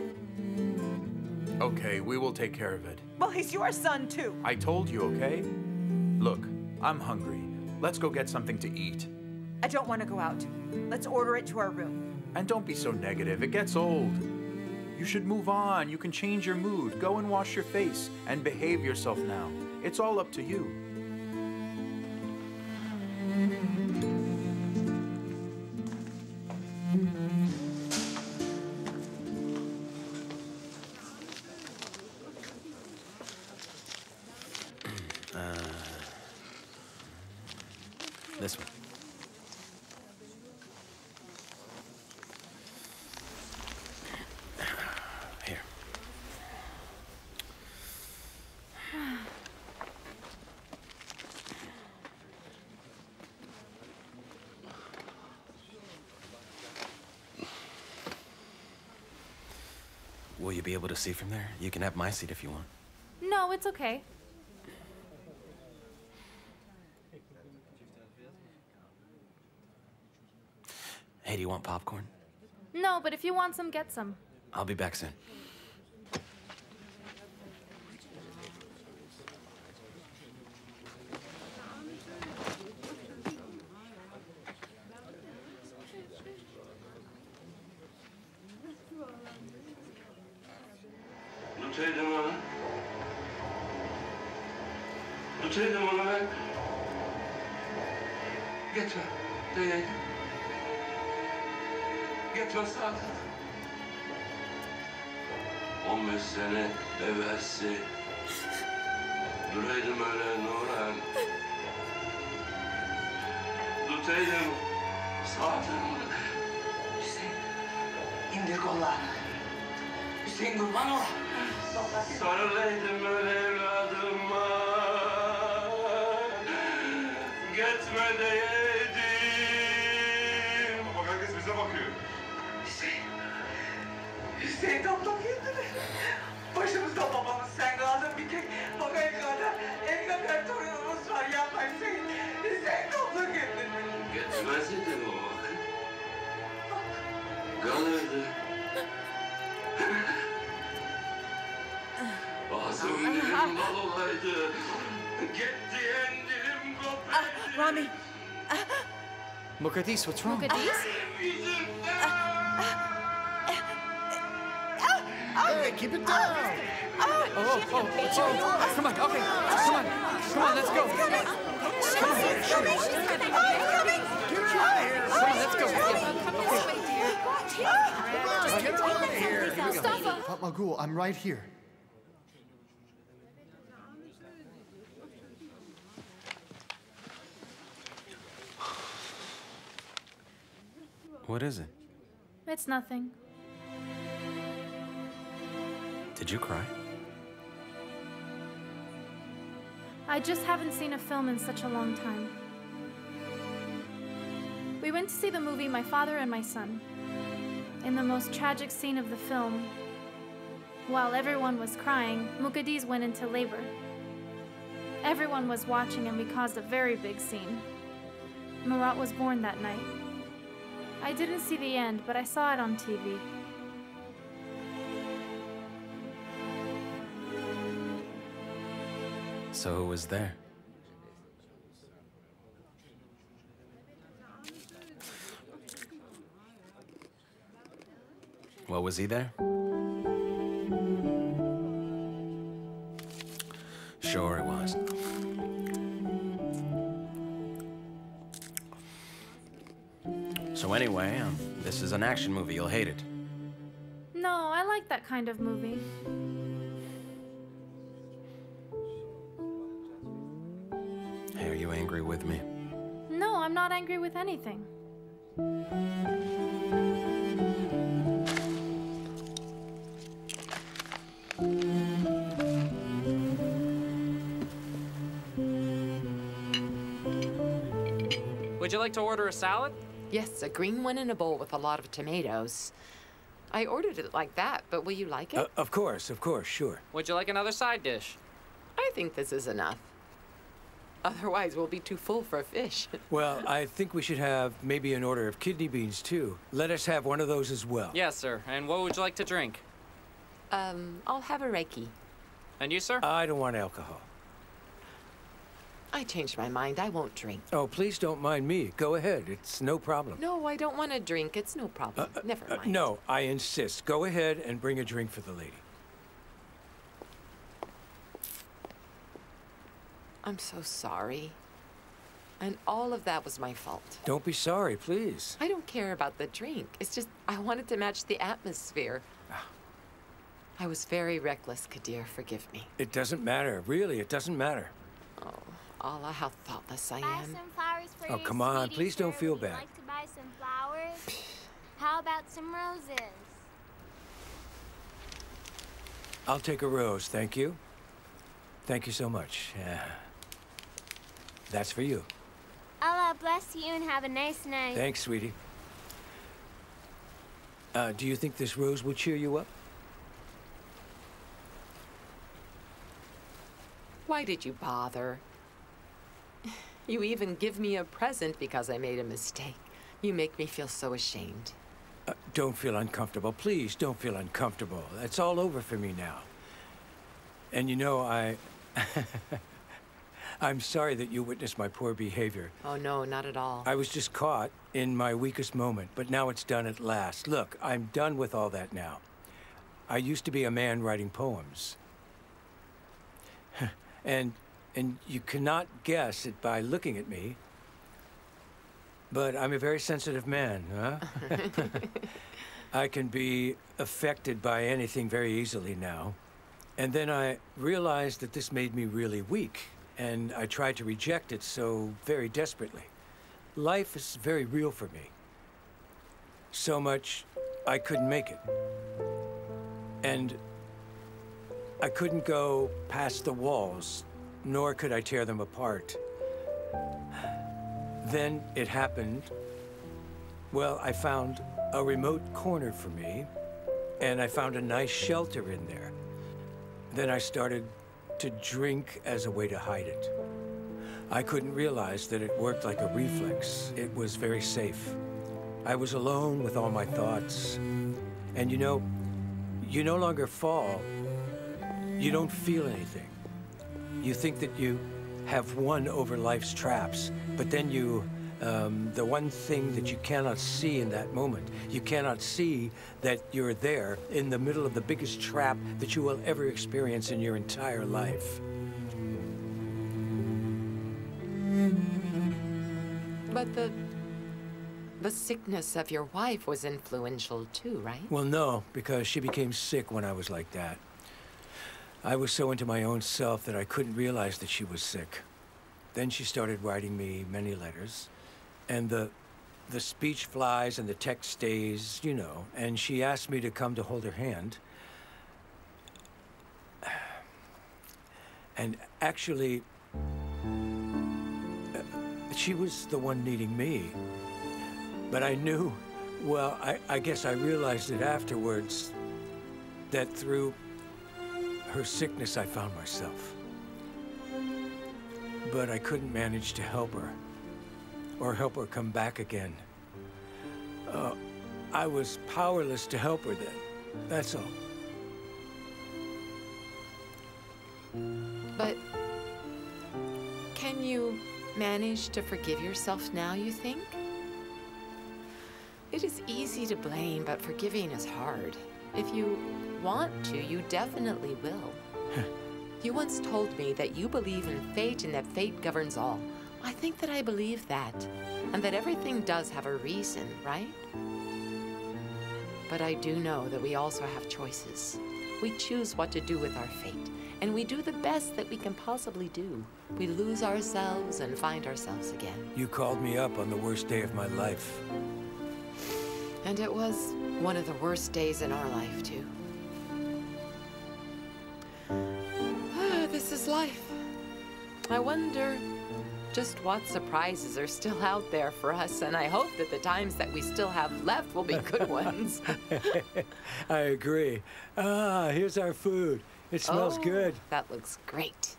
Okay, we will take care of it. Well, he's your son, too. I told you, okay? Look, I'm hungry. Let's go get something to eat. I don't want to go out. Let's order it to our room. And don't be so negative. It gets old. You should move on. You can change your mood. Go and wash your face and behave yourself now. It's all up to you. Be able to see from there? You can have my seat if you want. No, it's okay. Hey, do you want popcorn? No, but if you want some, get some. I'll be back soon. Sevdamdan yedin. Başımızda babamız sen kaldın bir tek. Bak Elga'da, Elga'da torunumuz var yapma Hüseyin. Sen kaldın yedin. Götmez idim o vakit. Kalırdı. Ağzım dilim mal olaydı. Gitti endirim kopaydı. Ah, Rami. Mukadis, what's wrong? Mukadis? Yüzümden. Ah, ah. Hey, keep it down. Oh, oh, oh, oh, come on, okay, come on, come on, let's go. Come on, come on, let's go. Just get out of here. Mustafa. Fatma Gul, I'm right here. What is it? It's nothing. Did you cry? I just haven't seen a film in such a long time. We went to see the movie My Father and My Son. In the most tragic scene of the film, while everyone was crying, Mukaddes went into labor. Everyone was watching and we caused a very big scene. Murat was born that night. I didn't see the end, but I saw it on TV. So who was there? What was he there? Sure it was. So anyway, um, this is an action movie. You'll hate it. No, I like that kind of movie. Angry with me? No, I'm not angry with anything. Would you like to order a salad? Yes, a green one in a bowl with a lot of tomatoes. I ordered it like that, but will you like it? Uh, of course, of course, sure. Would you like another side dish? I think this is enough. Otherwise, we'll be too full for a fish. Well, I think we should have maybe an order of kidney beans, too. Let us have one of those as well. Yes, sir. And what would you like to drink? um, I'll have a rakı. And you, sir? I don't want alcohol. I changed my mind. I won't drink. Oh, please don't mind me. Go ahead. It's no problem. No, I don't want to drink. It's no problem. Never Uh, mind. no, I insist. Go ahead and bring a drink for the lady. I'm so sorry. And all of that was my fault. Don't be sorry, please. I don't care about the drink. It's just I wanted to match the atmosphere. I was very reckless, Kadir. Forgive me. It doesn't matter. Really, it doesn't matter. Oh, Allah, how thoughtless I Buy am. some flowers for Oh, your come on. sweetie, Please don't sir. feel Would you bad. like to buy some flowers? How about some roses? I'll take a rose, thank you. Thank you so much. Uh, that's for you. Allah bless you and have a nice night. Thanks, sweetie. Uh, do you think this rose will cheer you up? Why did you bother? You even give me a present because I made a mistake. You make me feel so ashamed. Uh, Don't feel uncomfortable. Please don't feel uncomfortable. It's all over for me now. And you know, I. I'm sorry that you witnessed my poor behavior. Oh, no, not at all. I was just caught in my weakest moment, but now it's done at last. Look, I'm done with all that now. I used to be a man writing poems. and and you cannot guess it by looking at me. But I'm a very sensitive man, huh? I can be affected by anything very easily now. And then I realized that this made me really weak, and I tried to reject it so very desperately. Life is very real for me. So much I couldn't make it. And I couldn't go past the walls, nor could I tear them apart. Then it happened. Well, I found a remote corner for me, and I found a nice shelter in there. Then I started to drink as a way to hide it. I couldn't realize that it worked like a reflex. It was very safe. I was alone with all my thoughts. And you know, you no longer fall. You don't feel anything. You think that you have won over life's traps, but then you, um, the one thing that you cannot see in that moment, you cannot see that you're there in the middle of the biggest trap that you will ever experience in your entire life. But the. The sickness of your wife was influential too, right? Well, no, because she became sick when I was like that. I was so into my own self that I couldn't realize that she was sick. Then she started writing me many letters, and the the speech flies and the text stays, you know, and she asked me to come to hold her hand. And actually, uh, she was the one needing me. But I knew, well, I, I guess I realized it afterwards, that through her sickness I found myself. But I couldn't manage to help her, or help her come back again. Uh, I was powerless to help her then, that's all. But. Can you manage to forgive yourself now, you think? It is easy to blame, but forgiving is hard. If you want to, you definitely will. you once told me that you believe in fate and that fate governs all. I think that I believe that, and that everything does have a reason, right? But I do know that we also have choices. We choose what to do with our fate, and we do the best that we can possibly do. We lose ourselves and find ourselves again. You called me up on the worst day of my life. And it was one of the worst days in our life, too. Just what surprises are still out there for us, and I hope that the times that we still have left will be good ones. I agree. Ah, here's our food. It smells Oh, good. That looks great.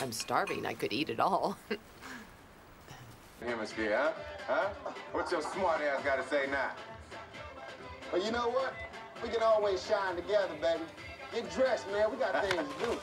I'm starving. I could eat it all. Hemisphere, huh? Huh? What's your smart ass got to say now? But you know what? We can always shine together, baby. Get dressed, man. We got things to do.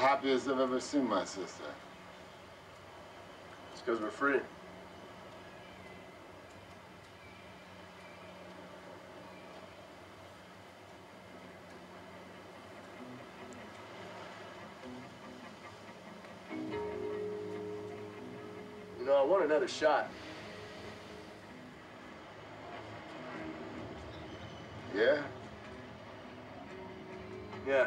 Happiest I've ever seen my sister. It's because we're free. You know, I want another shot. Yeah? Yeah.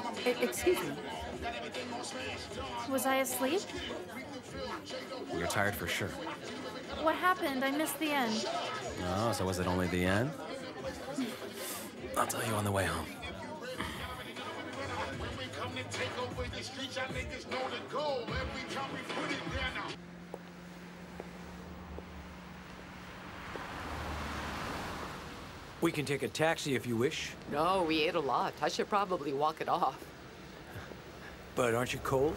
excuse me. Was I asleep? You're tired for sure. What happened? I missed the end. Oh, so was it only the end? I'll tell you on the way home. We can take a taxi if you wish, No, we ate a lot. I should probably walk it off. but aren't you cold?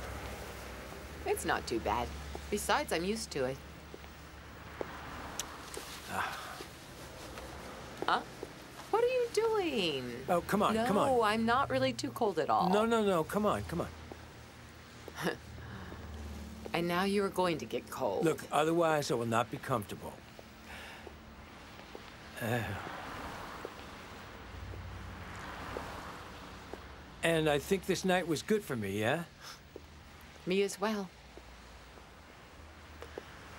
It's not too bad. Besides, I'm used to it. Huh? What are you doing? Oh, come on, no, come on. No, I'm not really too cold at all. No, no, no, come on, come on. And now you're going to get cold. Look, otherwise I will not be comfortable. Uh, and I think this night was good for me, yeah? Me as well.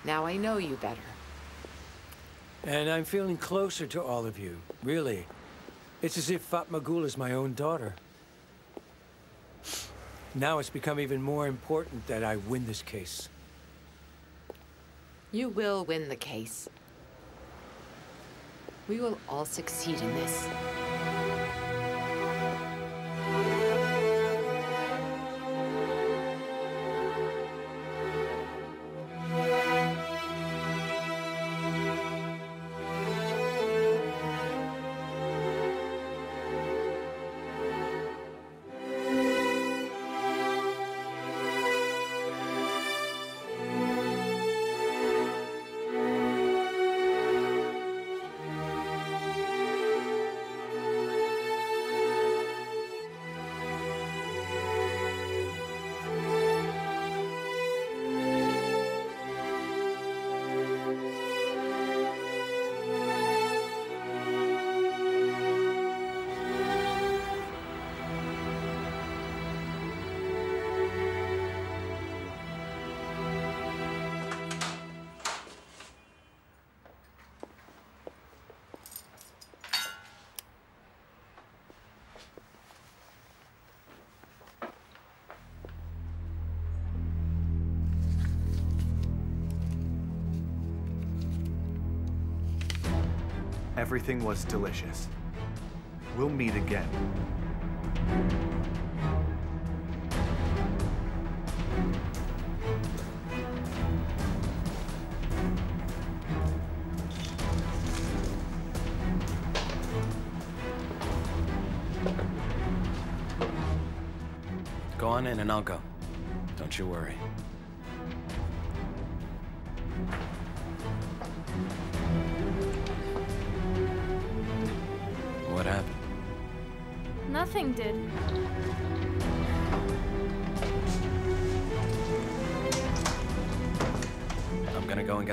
Now I know you better. And I'm feeling closer to all of you, really. It's as if Fatma Gul is my own daughter. Now it's become even more important that I win this case. You will win the case. We will all succeed in this. Everything was delicious. We'll meet again. Go on in and I'll go. Don't you worry.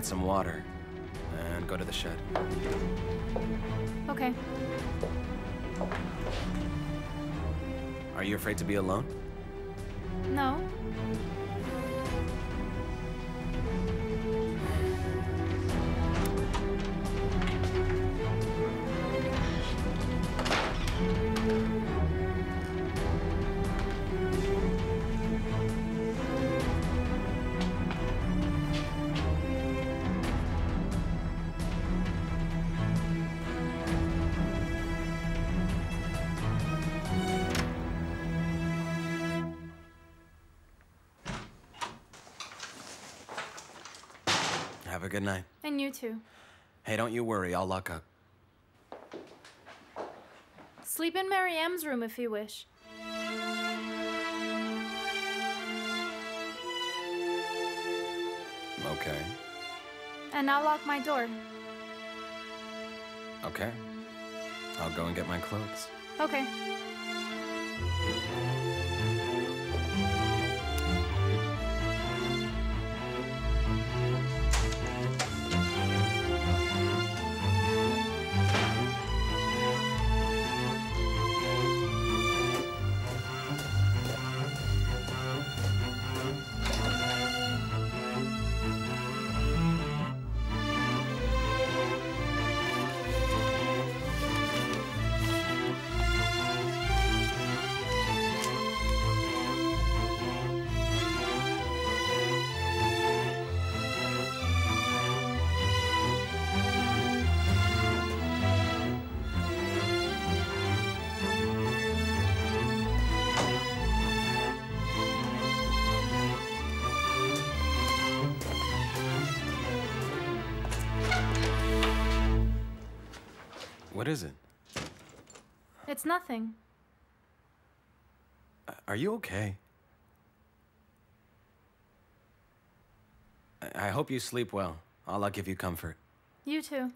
Get some water and go to the shed. Okay. Are you afraid to be alone? Good night. And you too. Hey, don't you worry, I'll lock up. Sleep in Meryem's room if you wish. Okay. And I'll lock my door. Okay. I'll go and get my clothes. Okay. Is it? It's nothing. Uh, are you okay? I I hope you sleep well. Allah give you comfort. You too.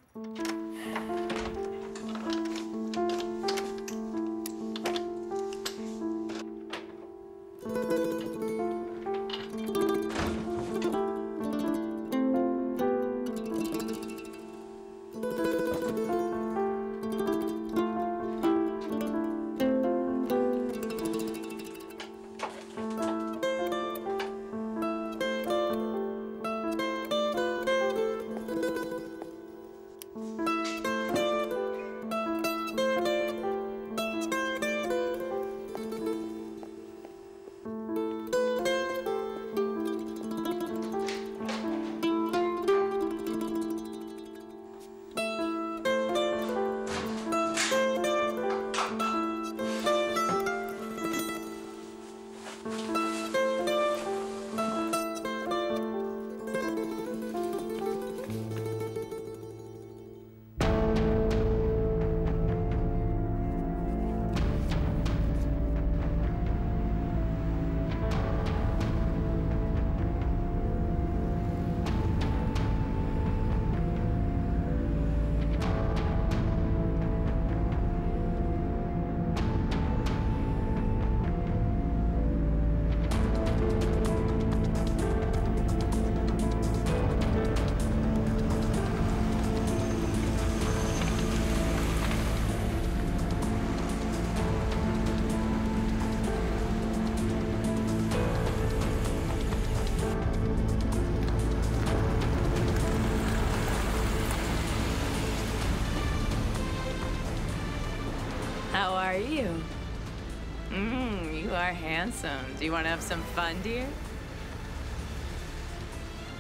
Are handsome. Do you want to have some fun, dear?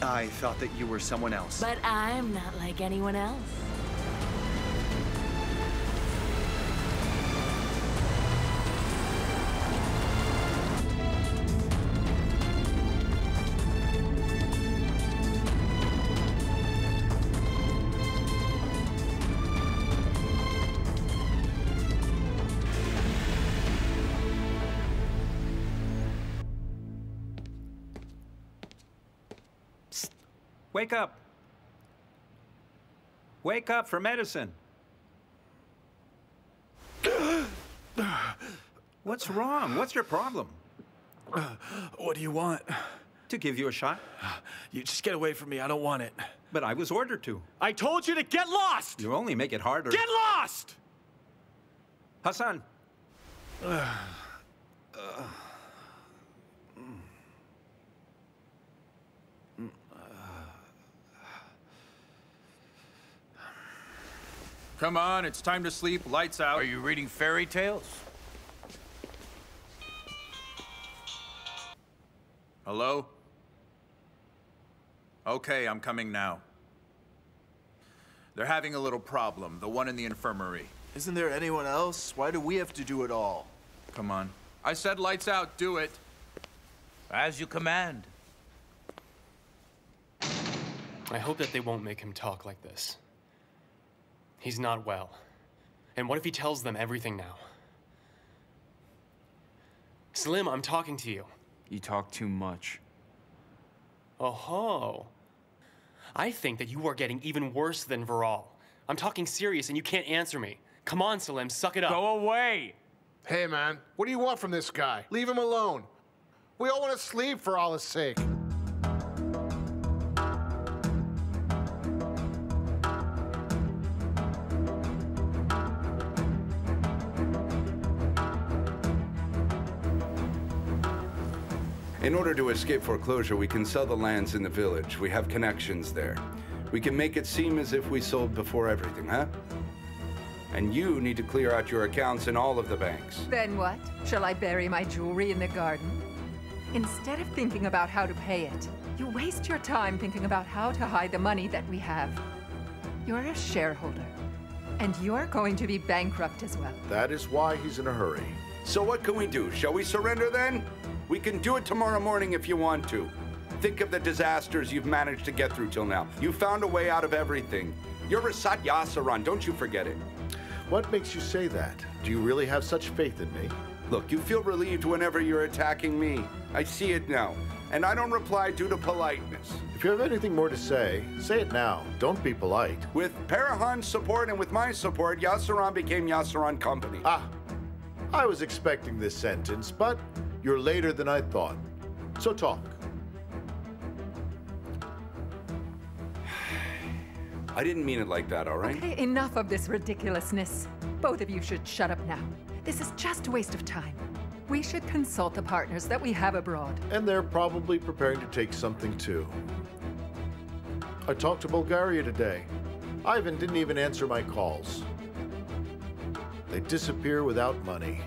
I thought that you were someone else. But I'm not like anyone else. Wake up. Wake up for medicine. What's wrong? What's your problem? What do you want? To give you a shot. You just get away from me. I don't want it. But I was ordered to. I told you to get lost! You only make it harder. Get lost! Hassan. Come on, it's time to sleep. Lights out. Are you reading fairy tales? Hello? Okay, I'm coming now. They're having a little problem, the one in the infirmary. Isn't there anyone else? Why do we have to do it all? Come on. I said lights out, do it. As you command. I hope that they won't make him talk like this. He's not well. And what if he tells them everything now? Slim, I'm talking to you. You talk too much. Oh ho. I think that you are getting even worse than Vural. I'm talking serious and you can't answer me. Come on, Selim, suck it up. Go away! Hey, man, what do you want from this guy? Leave him alone. We all want to sleep for Allah's sake. In order to escape foreclosure, we can sell the lands in the village. We have connections there. We can make it seem as if we sold before everything, huh? And you need to clear out your accounts in all of the banks. Then what? Shall I bury my jewelry in the garden? Instead of thinking about how to pay it, you waste your time thinking about how to hide the money that we have. You're a shareholder, and you're going to be bankrupt as well. That is why he's in a hurry. So what can we do? Shall we surrender then? We can do it tomorrow morning if you want to. Think of the disasters you've managed to get through till now. You found a way out of everything. You're a Satyasaran, don't you forget it. What makes you say that? Do you really have such faith in me? Look, you feel relieved whenever you're attacking me. I see it now. And I don't reply due to politeness. If you have anything more to say, say it now. Don't be polite. With Parahan's support and with my support, Yaşaran became Yaşaran Company. Ah, I was expecting this sentence, but you're later than I thought. So talk. I didn't mean it like that, all right? Okay, enough of this ridiculousness. Both of you should shut up now. This is just a waste of time. We should consult the partners that we have abroad. And they're probably preparing to take something too. I talked to Bulgaria today. Ivan didn't even answer my calls. They disappear without money.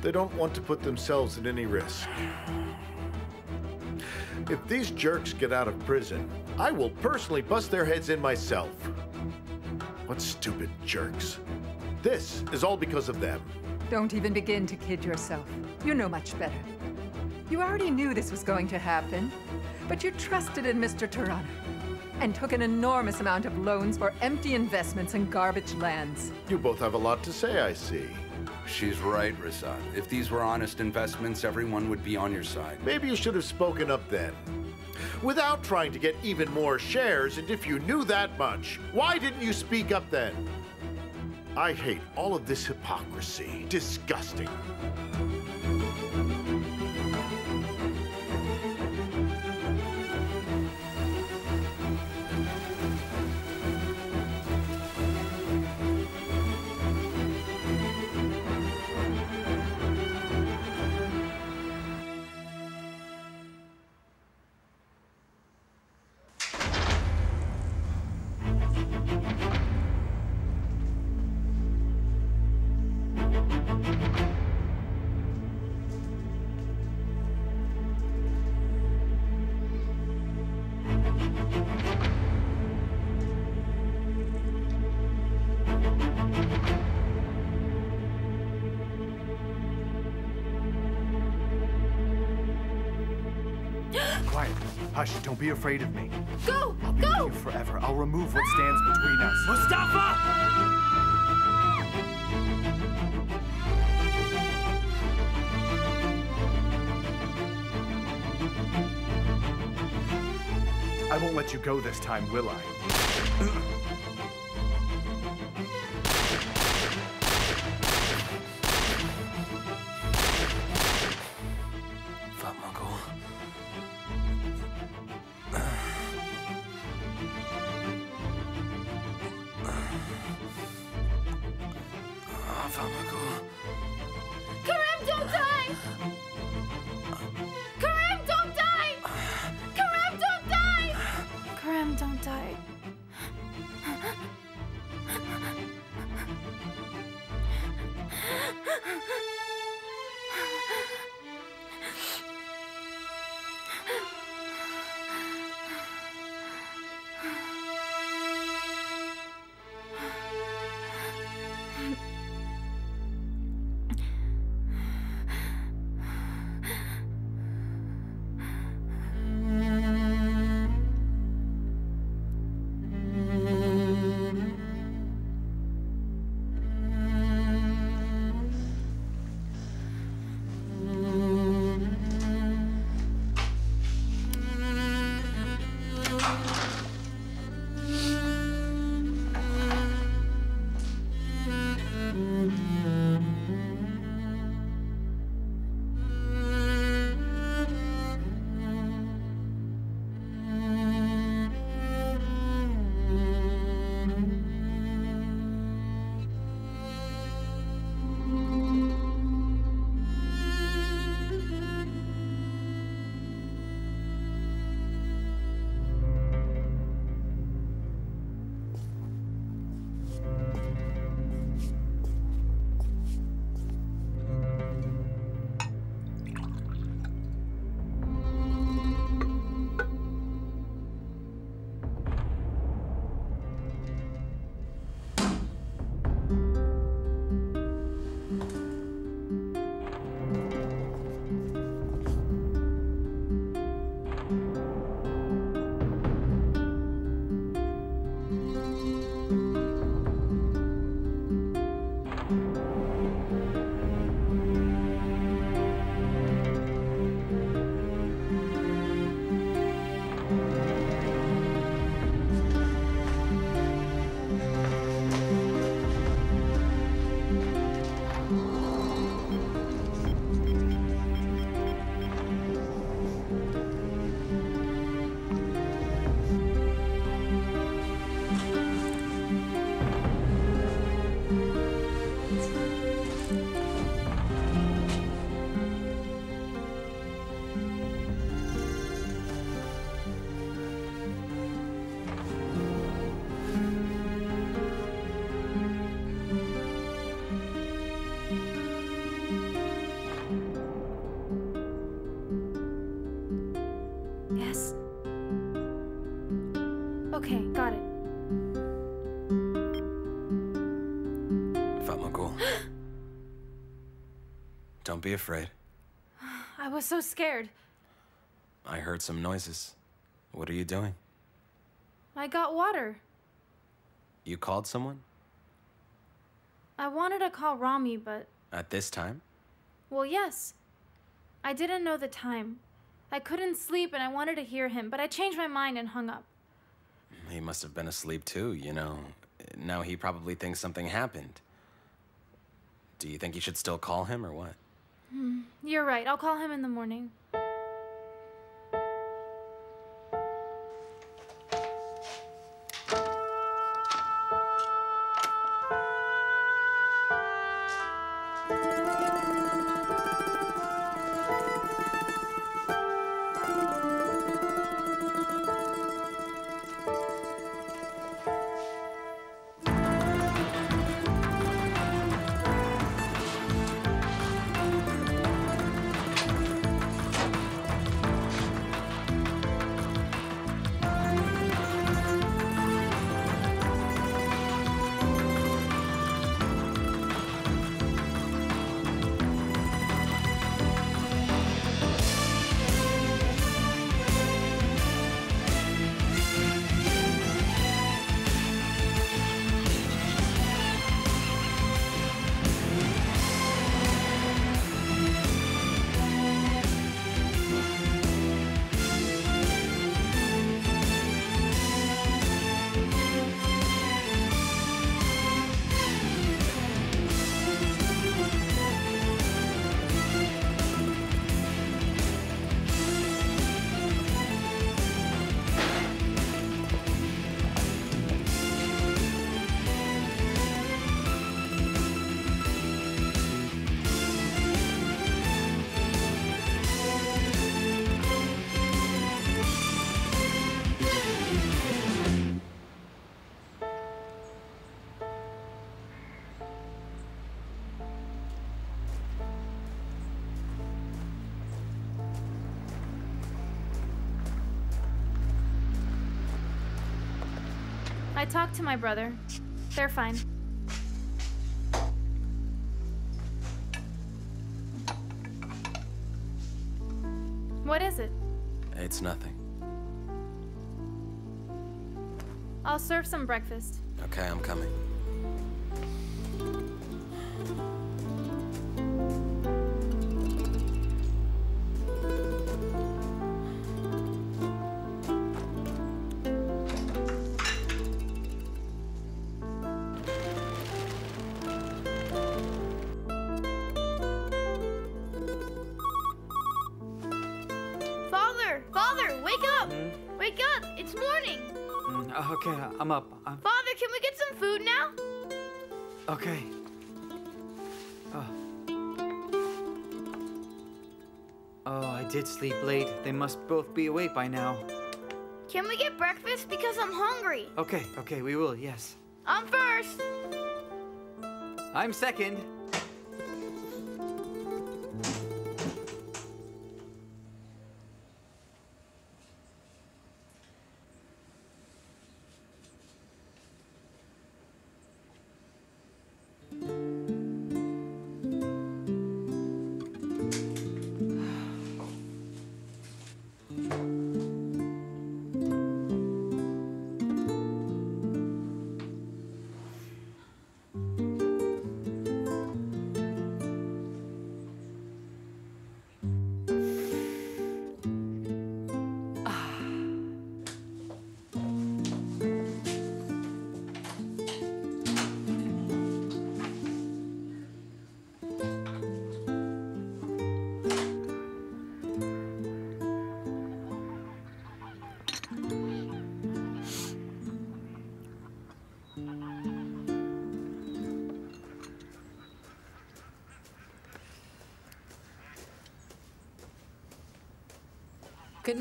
They don't want to put themselves at any risk. If these jerks get out of prison, I will personally bust their heads in myself. What stupid jerks. This is all because of them. Don't even begin to kid yourself. You know much better. You already knew this was going to happen, but you trusted in Mr. Tirana and took an enormous amount of loans for empty investments and garbage lands. You both have a lot to say, I see. She's right, Reşat. If these were honest investments, everyone would be on your side. Maybe you should have spoken up then. Without trying to get even more shares, and if you knew that much, why didn't you speak up then? I hate all of this hypocrisy. Disgusting. Don't be afraid of me. Go! I'll be Go! with you forever. I'll remove what stands between us. Mustafa! I won't let you go this time, will I? be afraid. I was so scared. I heard some noises. What are you doing? I got water. You called someone? I wanted to call Rahmi, but. At this time? Well, yes. I didn't know the time. I couldn't sleep and I wanted to hear him, but I changed my mind and hung up. He must have been asleep too, you know. Now he probably thinks something happened. Do you think you should still call him or what? Hmm. You're right. I'll call him in the morning. To my brother. They're fine. What is it? It's nothing. I'll serve some breakfast. Okay, I'm coming. Okay. Oh. Oh, I did sleep late. They must both be awake by now. Can we get breakfast? Because I'm hungry. Okay, okay, we will, yes. I'm first. I'm second.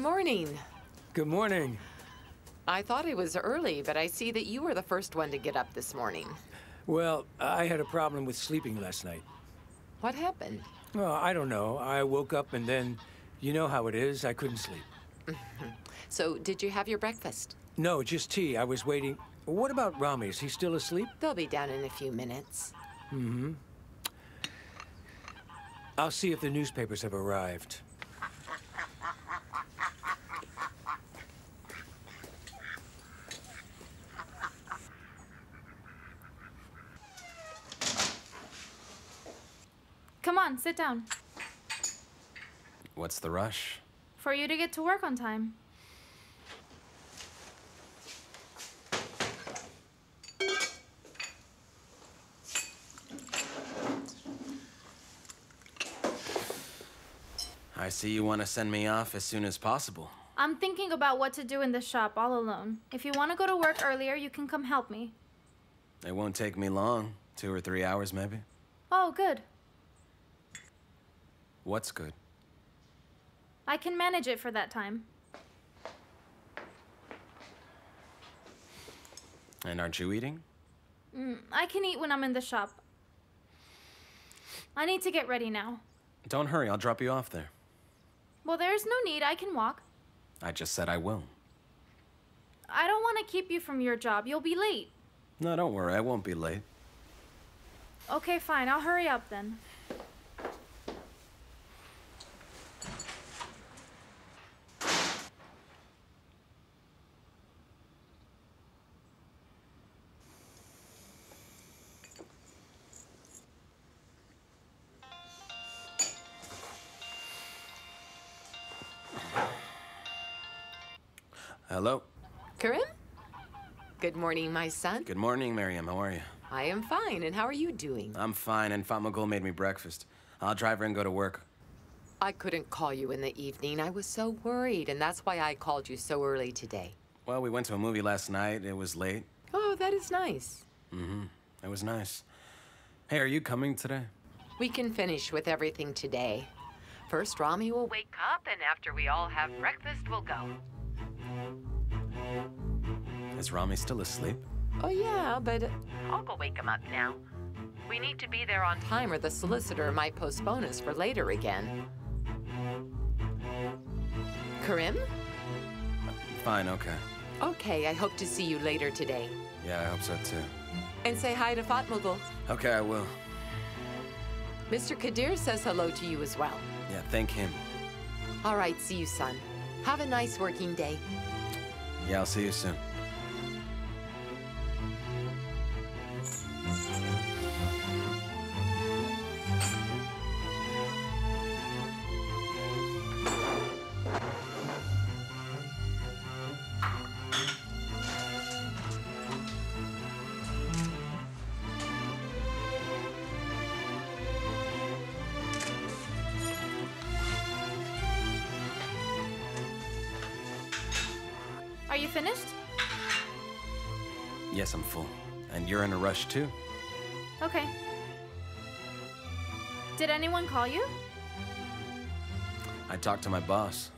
Morning. Good morning. I thought it was early, but I see that you were the first one to get up this morning. Well, I had a problem with sleeping last night. What happened? Well, I don't know. I woke up and then, you know how it is, I couldn't sleep. So, did you have your breakfast? No, just tea. I was waiting. What about Rahmi? Is he still asleep? They'll be down in a few minutes. Mm-hmm. I'll see if the newspapers have arrived. On, sit down. What's the rush? For you to get to work on time. I see you want to send me off as soon as possible. I'm thinking about what to do in the shop all alone. If you want to go to work earlier, you can come help me. It won't take me long. Two or three hours, maybe. Oh, good. What's good? I can manage it for that time. And aren't you eating? Mm, I can eat when I'm in the shop. I need to get ready now. Don't hurry, I'll drop you off there. Well, there's no need. I can walk. I just said I will. I don't want to keep you from your job. You'll be late. No, don't worry, I won't be late. Okay, fine. I'll hurry up then. Hello? Kerim? Good morning, my son. Good morning, Meryem. How are you? I am fine, and how are you doing? I'm fine, and Fatmagul made me breakfast. I'll drive her and go to work. I couldn't call you in the evening. I was so worried, and that's why I called you so early today. Well, we went to a movie last night. It was late. Oh, that is nice. Mm-hmm. It was nice. Hey, are you coming today? We can finish with everything today. First, Rahmi will wake up, and after we all have breakfast, we'll go. Is Rahmi still asleep? Oh, yeah, but I'll go wake him up now. We need to be there on time, or the solicitor might postpone us for later again. Kerim? Fine, okay. Okay, I hope to see you later today. Yeah, I hope so too. And say hi to Fatmagul. Okay, I will. Mr. Kadir says hello to you as well. Yeah, thank him. All right, see you, son. Have a nice working day. Yeah, I'll see you soon. Rush too? Okay. Did anyone call you? I talked to my boss.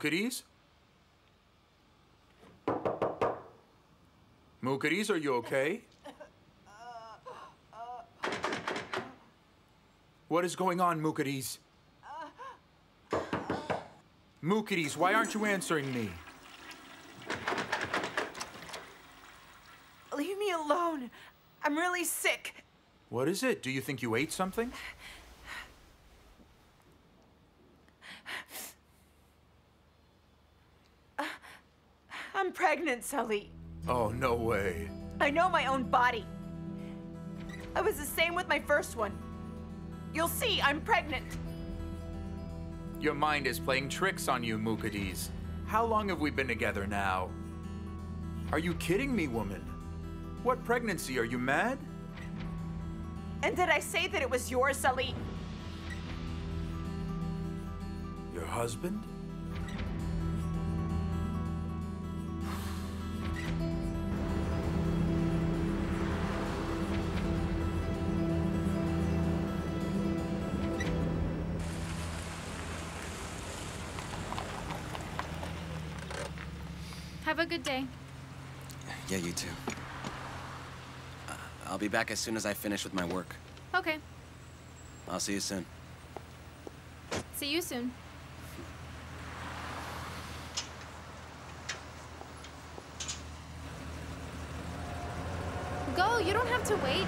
Mukaddes? Mukaddes, are you okay? What is going on, Mukaddes? Mukaddes, why aren't you answering me? Leave me alone. I'm really sick. What is it? Do you think you ate something? I'm pregnant, Sully. Oh, no way. I know my own body. I was the same with my first one. You'll see, I'm pregnant. Your mind is playing tricks on you, Mukaddes. How long have we been together now? Are you kidding me, woman? What pregnancy? Are you mad? And did I say that it was yours, Sully? Your husband? A good day. Yeah, you too. Uh, I'll be back as soon as I finish with my work. Okay. I'll see you soon. See you soon. Go, you don't have to wait.